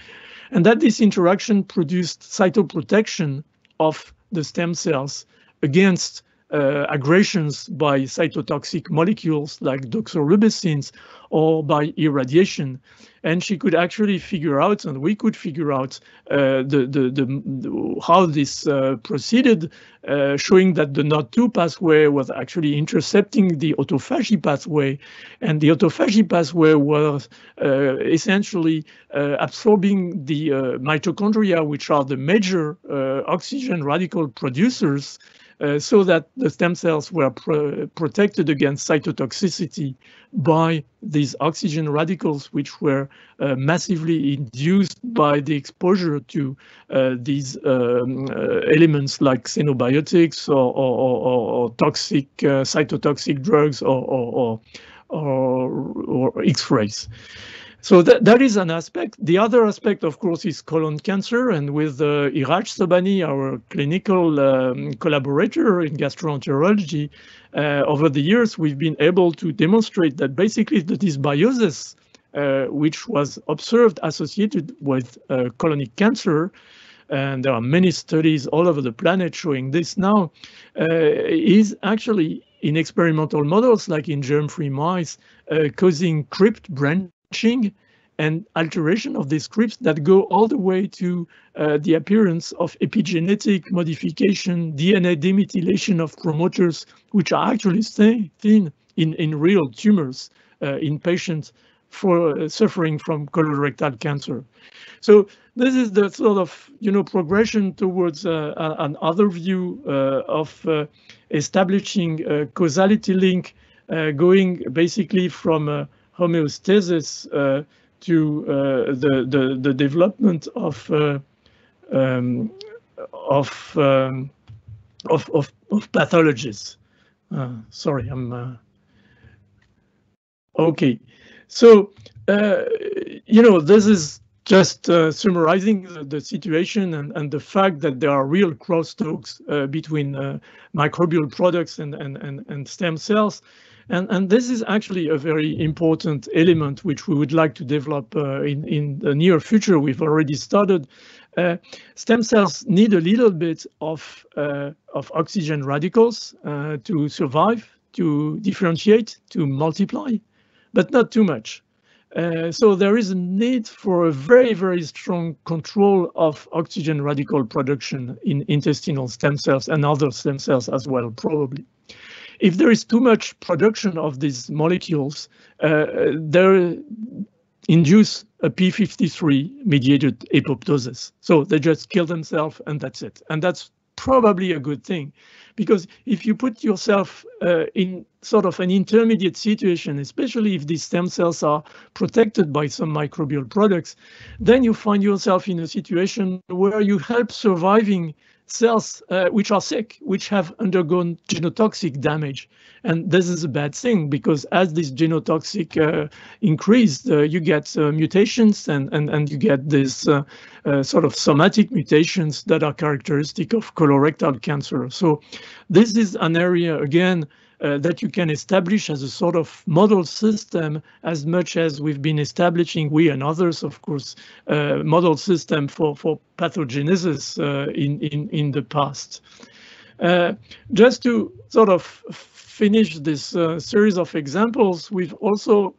and that this interaction produced cytoprotection of the stem cells against uh, aggressions by cytotoxic molecules like doxorubicins or by irradiation. And she could actually figure out, and we could figure out uh, the, the, the, how this uh, proceeded, uh, showing that the NOD2 pathway was actually intercepting the autophagy pathway, and the autophagy pathway was uh, essentially uh, absorbing the mitochondria, which are the major oxygen radical producers, uh, so that the stem cells were pro protected against cytotoxicity by these oxygen radicals, which were uh, massively induced by the exposure to uh, these um, uh, elements like xenobiotics or, or, or, or toxic uh, cytotoxic drugs or, or X-rays. So that, that is an aspect. The other aspect, of course, is colon cancer. And with uh, Iraj Sobhani, our clinical um, collaborator in gastroenterology, uh, over the years, we've been able to demonstrate that basically the dysbiosis, uh, which was observed associated with uh, colonic cancer, and there are many studies all over the planet showing this now, uh, is actually in experimental models like in germ-free mice, uh, causing crypt branch and alteration of the scripts that go all the way to uh, the appearance of epigenetic modification, DNA demethylation of promoters, which are actually seen in, in real tumors uh, in patients for uh, suffering from colorectal cancer. So this is the sort of you know progression towards uh, another view uh, of uh, establishing a causality link, going basically from homeostasis uh, to uh, the, the, the development of uh, um, of, um, of, of of pathologies. Sorry, I'm okay. So you know this is just uh, summarizing the, the, situation and, and the fact that there are real crosstalks uh, between uh, microbial products and, and, and stem cells. And, and this is actually a very important element which we would like to develop uh, in, in the near future. We've already started. Uh, stem cells need a little bit of, uh, of oxygen radicals to survive, to differentiate, to multiply, but not too much. Uh, so there is a need for a very, very strong control of oxygen radical production in intestinal stem cells and other stem cells as well, probably. If there is too much production of these molecules, uh, they induce a p53 mediated apoptosis. So they just kill themselves and that's it. And that's probably a good thing because if you put yourself uh, in sort of an intermediate situation, especially if these stem cells are protected by some microbial products, then you find yourself in a situation where you help surviving cells uh, which are sick, which have undergone genotoxic damage. And this is a bad thing because as this genotoxic uh, increase, uh, you get uh, mutations and, and, and you get this uh, uh, sort of somatic mutations that are characteristic of colorectal cancer. So this is an area, again, uh, that you can establish as a sort of model system as much as we've been establishing, we and others, of course, uh, model system for, for pathogenesis uh, in, in, in the past. Uh, just to sort of finish this uh, series of examples, we've also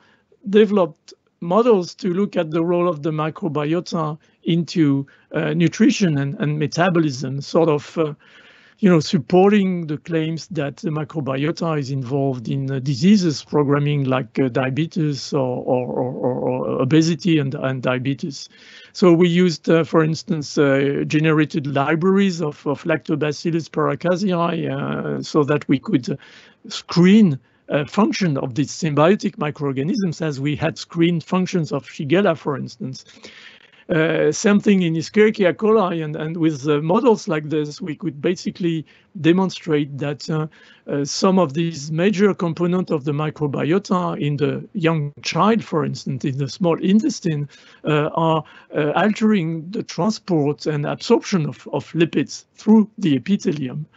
developed models to look at the role of the microbiota into uh, nutrition and, and metabolism, sort of you know, supporting the claims that the microbiota is involved in uh, diseases programming like uh, diabetes or, or, or, or, obesity and, and diabetes. So we used, uh, for instance, uh, generated libraries of, of Lactobacillus paracasei uh, so that we could screen uh, function of these symbiotic microorganisms as we had screened functions of Shigella, for instance. Uh, same thing in Escherichia coli, and, and with uh, models like this, we could basically demonstrate that uh, uh some of these major components of the microbiota in the young child, for instance, in the small intestine, uh, are altering the transport and absorption of, of lipids through the epithelium.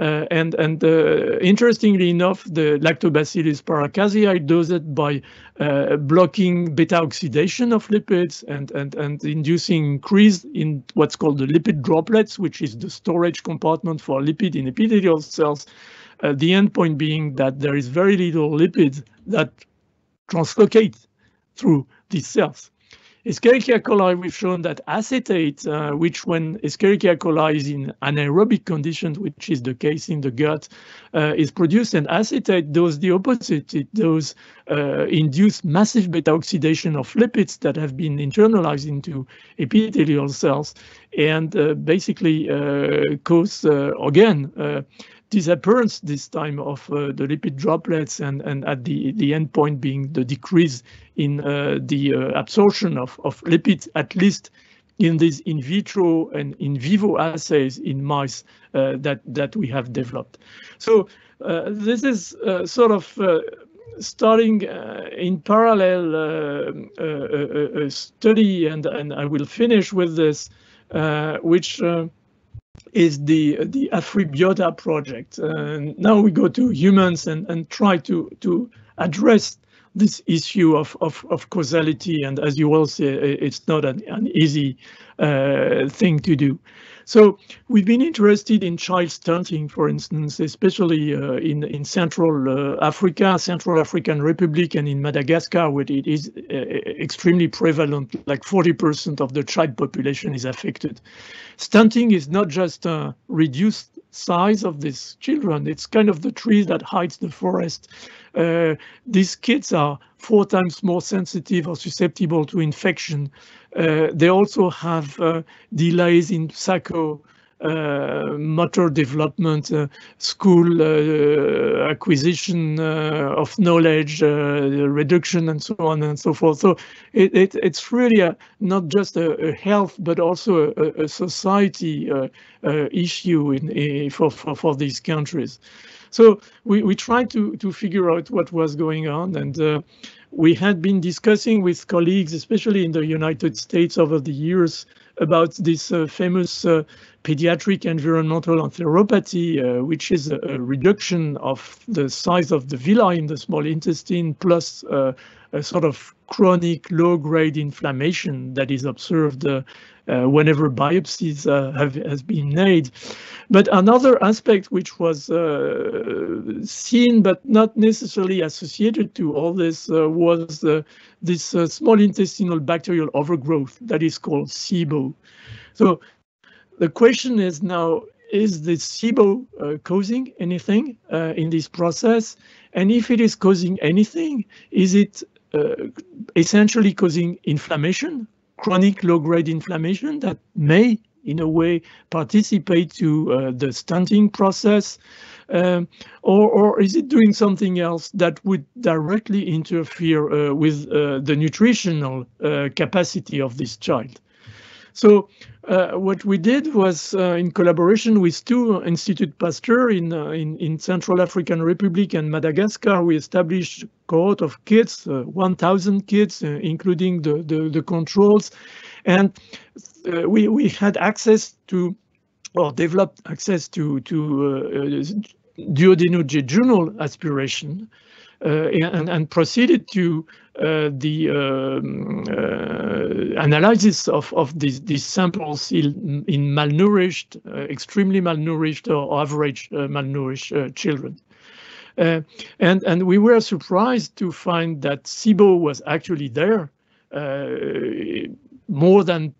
Uh, and and uh, interestingly enough, the Lactobacillus paracasei does it by uh, blocking beta oxidation of lipids and, and, and inducing increase in what's called the lipid droplets, which is the storage compartment for lipid in epithelial cells. Uh, the endpoint being that there is very little lipid that translocate through these cells. Escherichia coli, we've shown that acetate, uh, which when Escherichia coli is in anaerobic conditions, which is the case in the gut, uh, is produced, and acetate does the opposite. It does uh, induce massive beta oxidation of lipids that have been internalized into epithelial cells and uh, basically uh, cause, uh, again, disappearance this time of uh, the lipid droplets and, and at the, the end point being the decrease in uh, the uh, absorption of, of lipids, at least in these in vitro and in vivo assays in mice uh, that, that we have developed. So uh, this is uh, sort of starting in parallel a study, and, and I will finish with this, which is the the Afribiota project. And now we go to humans and, and try to, to address this issue of, of, of causality. And as you will say, it's not an, an easy uh, thing to do. So we've been interested in child stunting, for instance, especially uh, in, in Central uh, Africa, Central African Republic, and in Madagascar, where it is uh, extremely prevalent, like 40% of the child population is affected. Stunting is not just a reduced size of these children, it's kind of the tree that hides the forest. Uh, these kids are four times more sensitive or susceptible to infection uh, they also have uh, delays in psycho uh, motor development, uh, school uh, acquisition of knowledge, reduction, and so on and so forth. So it, it it's really a, not just a, a health, but also a, a society issue in, in for, for for these countries. So we we tried to to figure out what was going on and. Uh, we had been discussing with colleagues, especially in the United States over the years, about this uh, famous uh, pediatric environmental enteropathy, uh, which is a, a, reduction of the size of the villi in the small intestine plus uh, a sort of chronic low-grade inflammation that is observed uh, whenever biopsies have has been made. But another aspect which was uh, seen but not necessarily associated to all this uh, was uh, this small intestinal bacterial overgrowth that is called SIBO. So the question is now, is the SIBO uh, causing anything uh, in this process? And if it is causing anything, is it uh, essentially causing inflammation, chronic low-grade inflammation that may in a way participate to uh, the stunting process um, or, or, is it doing something else that would directly interfere uh, with uh, the nutritional uh, capacity of this child? So uh, what we did was uh, in collaboration with two Institute Pasteur in, in, in, Central African Republic and Madagascar, we established cohort of kids, 1,000 kids, including the, the, the controls, and uh, we we had access to or developed access to to uh, duodenojejunal aspiration. uh, and, and proceeded to uh, the um, uh, analysis of, of these, these samples in, in malnourished, uh, extremely malnourished or average malnourished children. and, and we were surprised to find that SIBO was actually there more than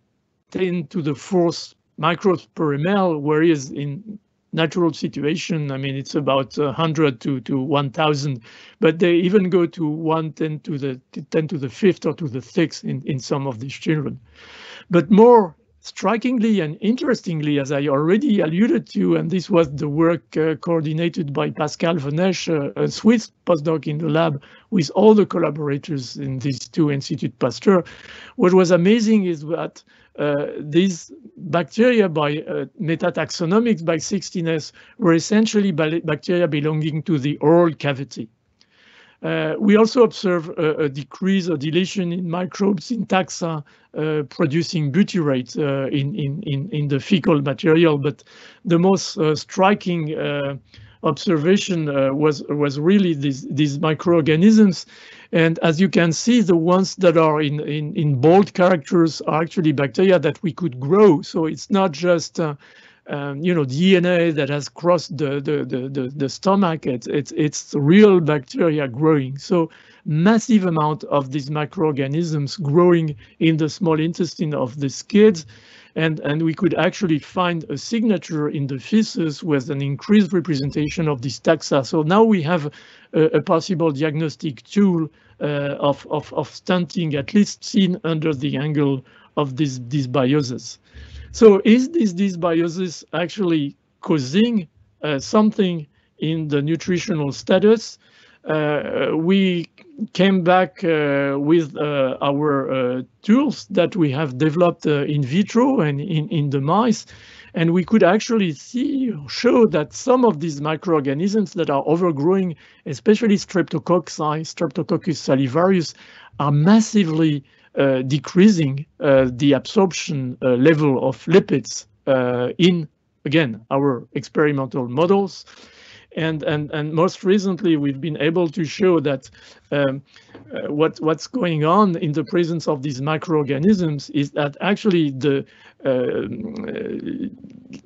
10 to the fourth microbes per ml, whereas in natural situation, I mean, it's about 100 to, to 1000, but they even go to 110 to the 10 to the fifth or to the sixth in, in some of these children. But more strikingly and interestingly, as I already alluded to, and this was the work uh, coordinated by Pascal Venesch, uh, a Swiss postdoc in the lab with all the collaborators in these two Institute Pasteur, what was amazing is that uh, these bacteria by uh, metataxonomics by 16S were essentially bacteria belonging to the oral cavity. Uh, we also observe a, a, decrease or deletion in microbes in taxa uh, producing butyrate uh, in, in, in, the fecal material, but the most uh, striking uh, observation uh, was, was really these, these microorganisms. And as you can see, the ones that are in, in, in bold characters are actually bacteria that we could grow. So it's not just um, you know, DNA that has crossed the, the, the, the, the stomach. It's, it's real bacteria growing. So massive amount of these microorganisms growing in the small intestine of these kids. And, and we could actually find a signature in the feces with an increased representation of this taxa. So now we have a, a possible diagnostic tool uh, of, of, of stunting, at least seen under the angle of this dysbiosis. So is this dysbiosis actually causing uh, something in the nutritional status? Uh, we came back uh, with uh, our uh, tools that we have developed in vitro and in, in the mice, and we could actually see show that some of these microorganisms that are overgrowing, especially streptococci, Streptococcus salivarius, are massively uh, decreasing uh, the absorption uh, level of lipids in, again, our experimental models. And, and, and most recently, we've been able to show that um, uh, what, what's going on in the presence of these microorganisms is that actually the uh,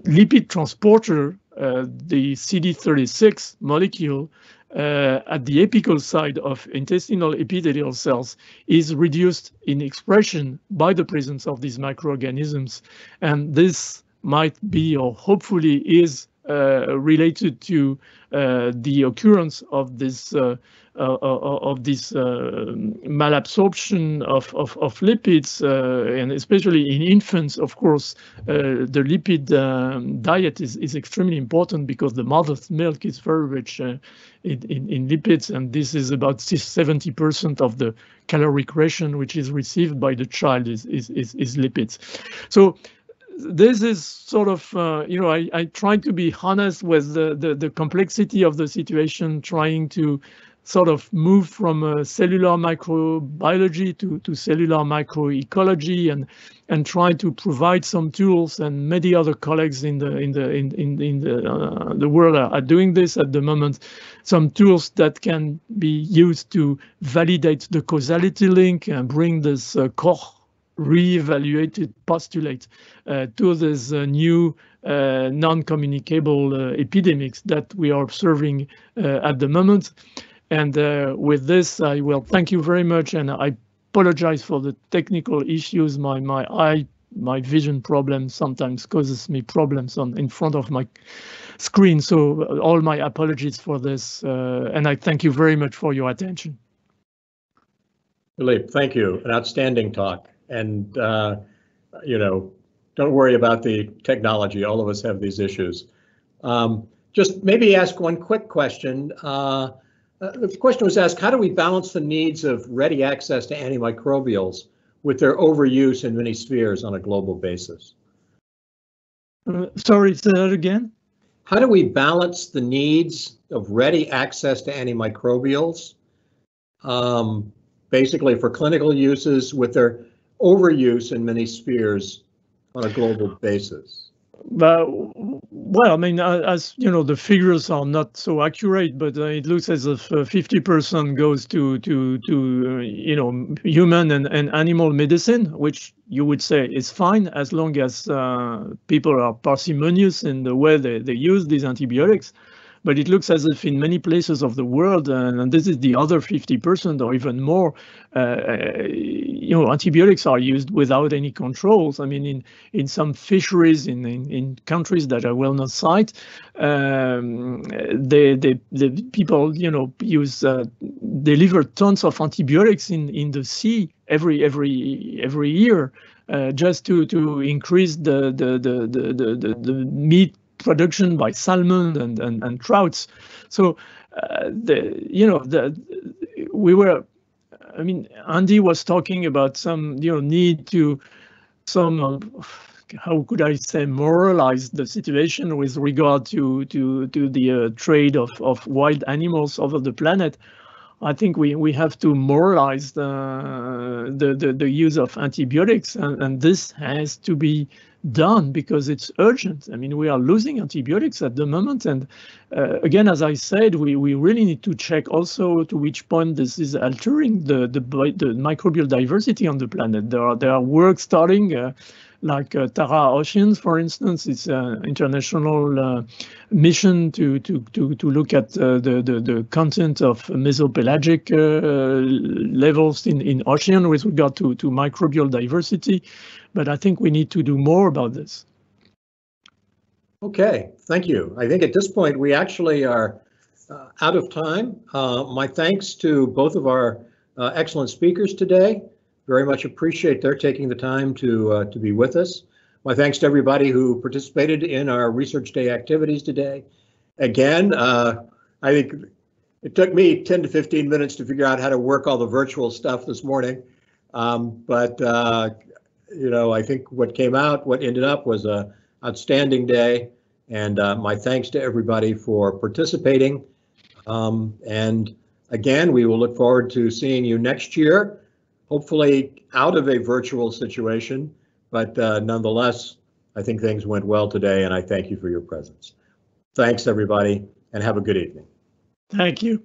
lipid transporter, uh, the CD36 molecule, uh, at the apical side of intestinal epithelial cells is reduced in expression by the presence of these microorganisms. And this might be or hopefully is related to uh, the occurrence of this uh, uh, of this uh, malabsorption of, of, of lipids, uh, and especially in infants, of course, uh, the lipid um, diet is, is extremely important because the mother's milk is very rich uh, in, in, in lipids, and this is about 70% of the caloric ration which is received by the child is, is, is, is lipids. So this is sort of, uh, you know, I, I try to be honest with the, the, the complexity of the situation, trying to sort of move from uh, cellular microbiology to, to cellular microecology and and try to provide some tools and many other colleagues in the in the in in, in the uh, the world are, are doing this at the moment. Some tools that can be used to validate the causality link and bring this uh, core re-evaluated postulate uh, to this uh, new uh, non-communicable uh, epidemics that we are observing uh, at the moment. And uh, with this, I will thank you very much, and I apologize for the technical issues. My my eye, my vision problem sometimes causes me problems on in front of my screen. So all my apologies for this, and I thank you very much for your attention. Philippe, thank you. An outstanding talk. And, uh, you know, don't worry about the technology. All of us have these issues. Um, just maybe ask one quick question. Uh, uh, the question was asked, how do we balance the needs of ready access to antimicrobials with their overuse in many spheres on a global basis? Uh, sorry, say that again. How do we balance the needs of ready access to antimicrobials, um, basically for clinical uses with their overuse in many spheres on a global basis? But well, I mean, uh, as you know, the figures are not so accurate, but uh, it looks as if uh, 50% goes to to to uh, you know human and, and animal medicine, which you would say is fine as long as uh, people are parsimonious in the way they, they use these antibiotics. But it looks as if in many places of the world, and, and this is the other 50% or even more, uh, you know, antibiotics are used without any controls. I mean, in in some fisheries in in, in countries that I will not cite, um, the, the people you know use uh, deliver tons of antibiotics in in the sea every every every year. Uh, just to to increase the the the the, the, the meat production by salmon and and, and trouts. So uh, the you know the we were I mean, Andy was talking about some, you know, need to some, uh, how could I say, moralize the situation with regard to to to the uh, trade of of wild animals over the planet. I think we we have to moralize the the the, the use of antibiotics, and, and this has to be done because it's urgent. I mean, we are losing antibiotics at the moment. And uh, again, as I said, we, we really need to check also to which point this is altering the, the, the microbial diversity on the planet. There are, there are work starting uh, like uh, Tara Oceans, for instance, it's an international uh, mission to to to to look at uh, the, the the content of mesopelagic uh, levels in in ocean with regard to to microbial diversity. But I think we need to do more about this. Okay, thank you. I think at this point we actually are uh, out of time. Uh, my thanks to both of our excellent speakers today very much appreciate their taking the time to uh, to be with us. My thanks to everybody who participated in our Research Day activities today. Again, uh, I think it took me 10 to 15 minutes to figure out how to work all the virtual stuff this morning. Um, but, uh, you know, I think what came out, what ended up was a outstanding day. And uh, my thanks to everybody for participating. Um, and again, we will look forward to seeing you next year hopefully out of a virtual situation, but uh, nonetheless, I think things went well today and I thank you for your presence. Thanks everybody and have a good evening. Thank you.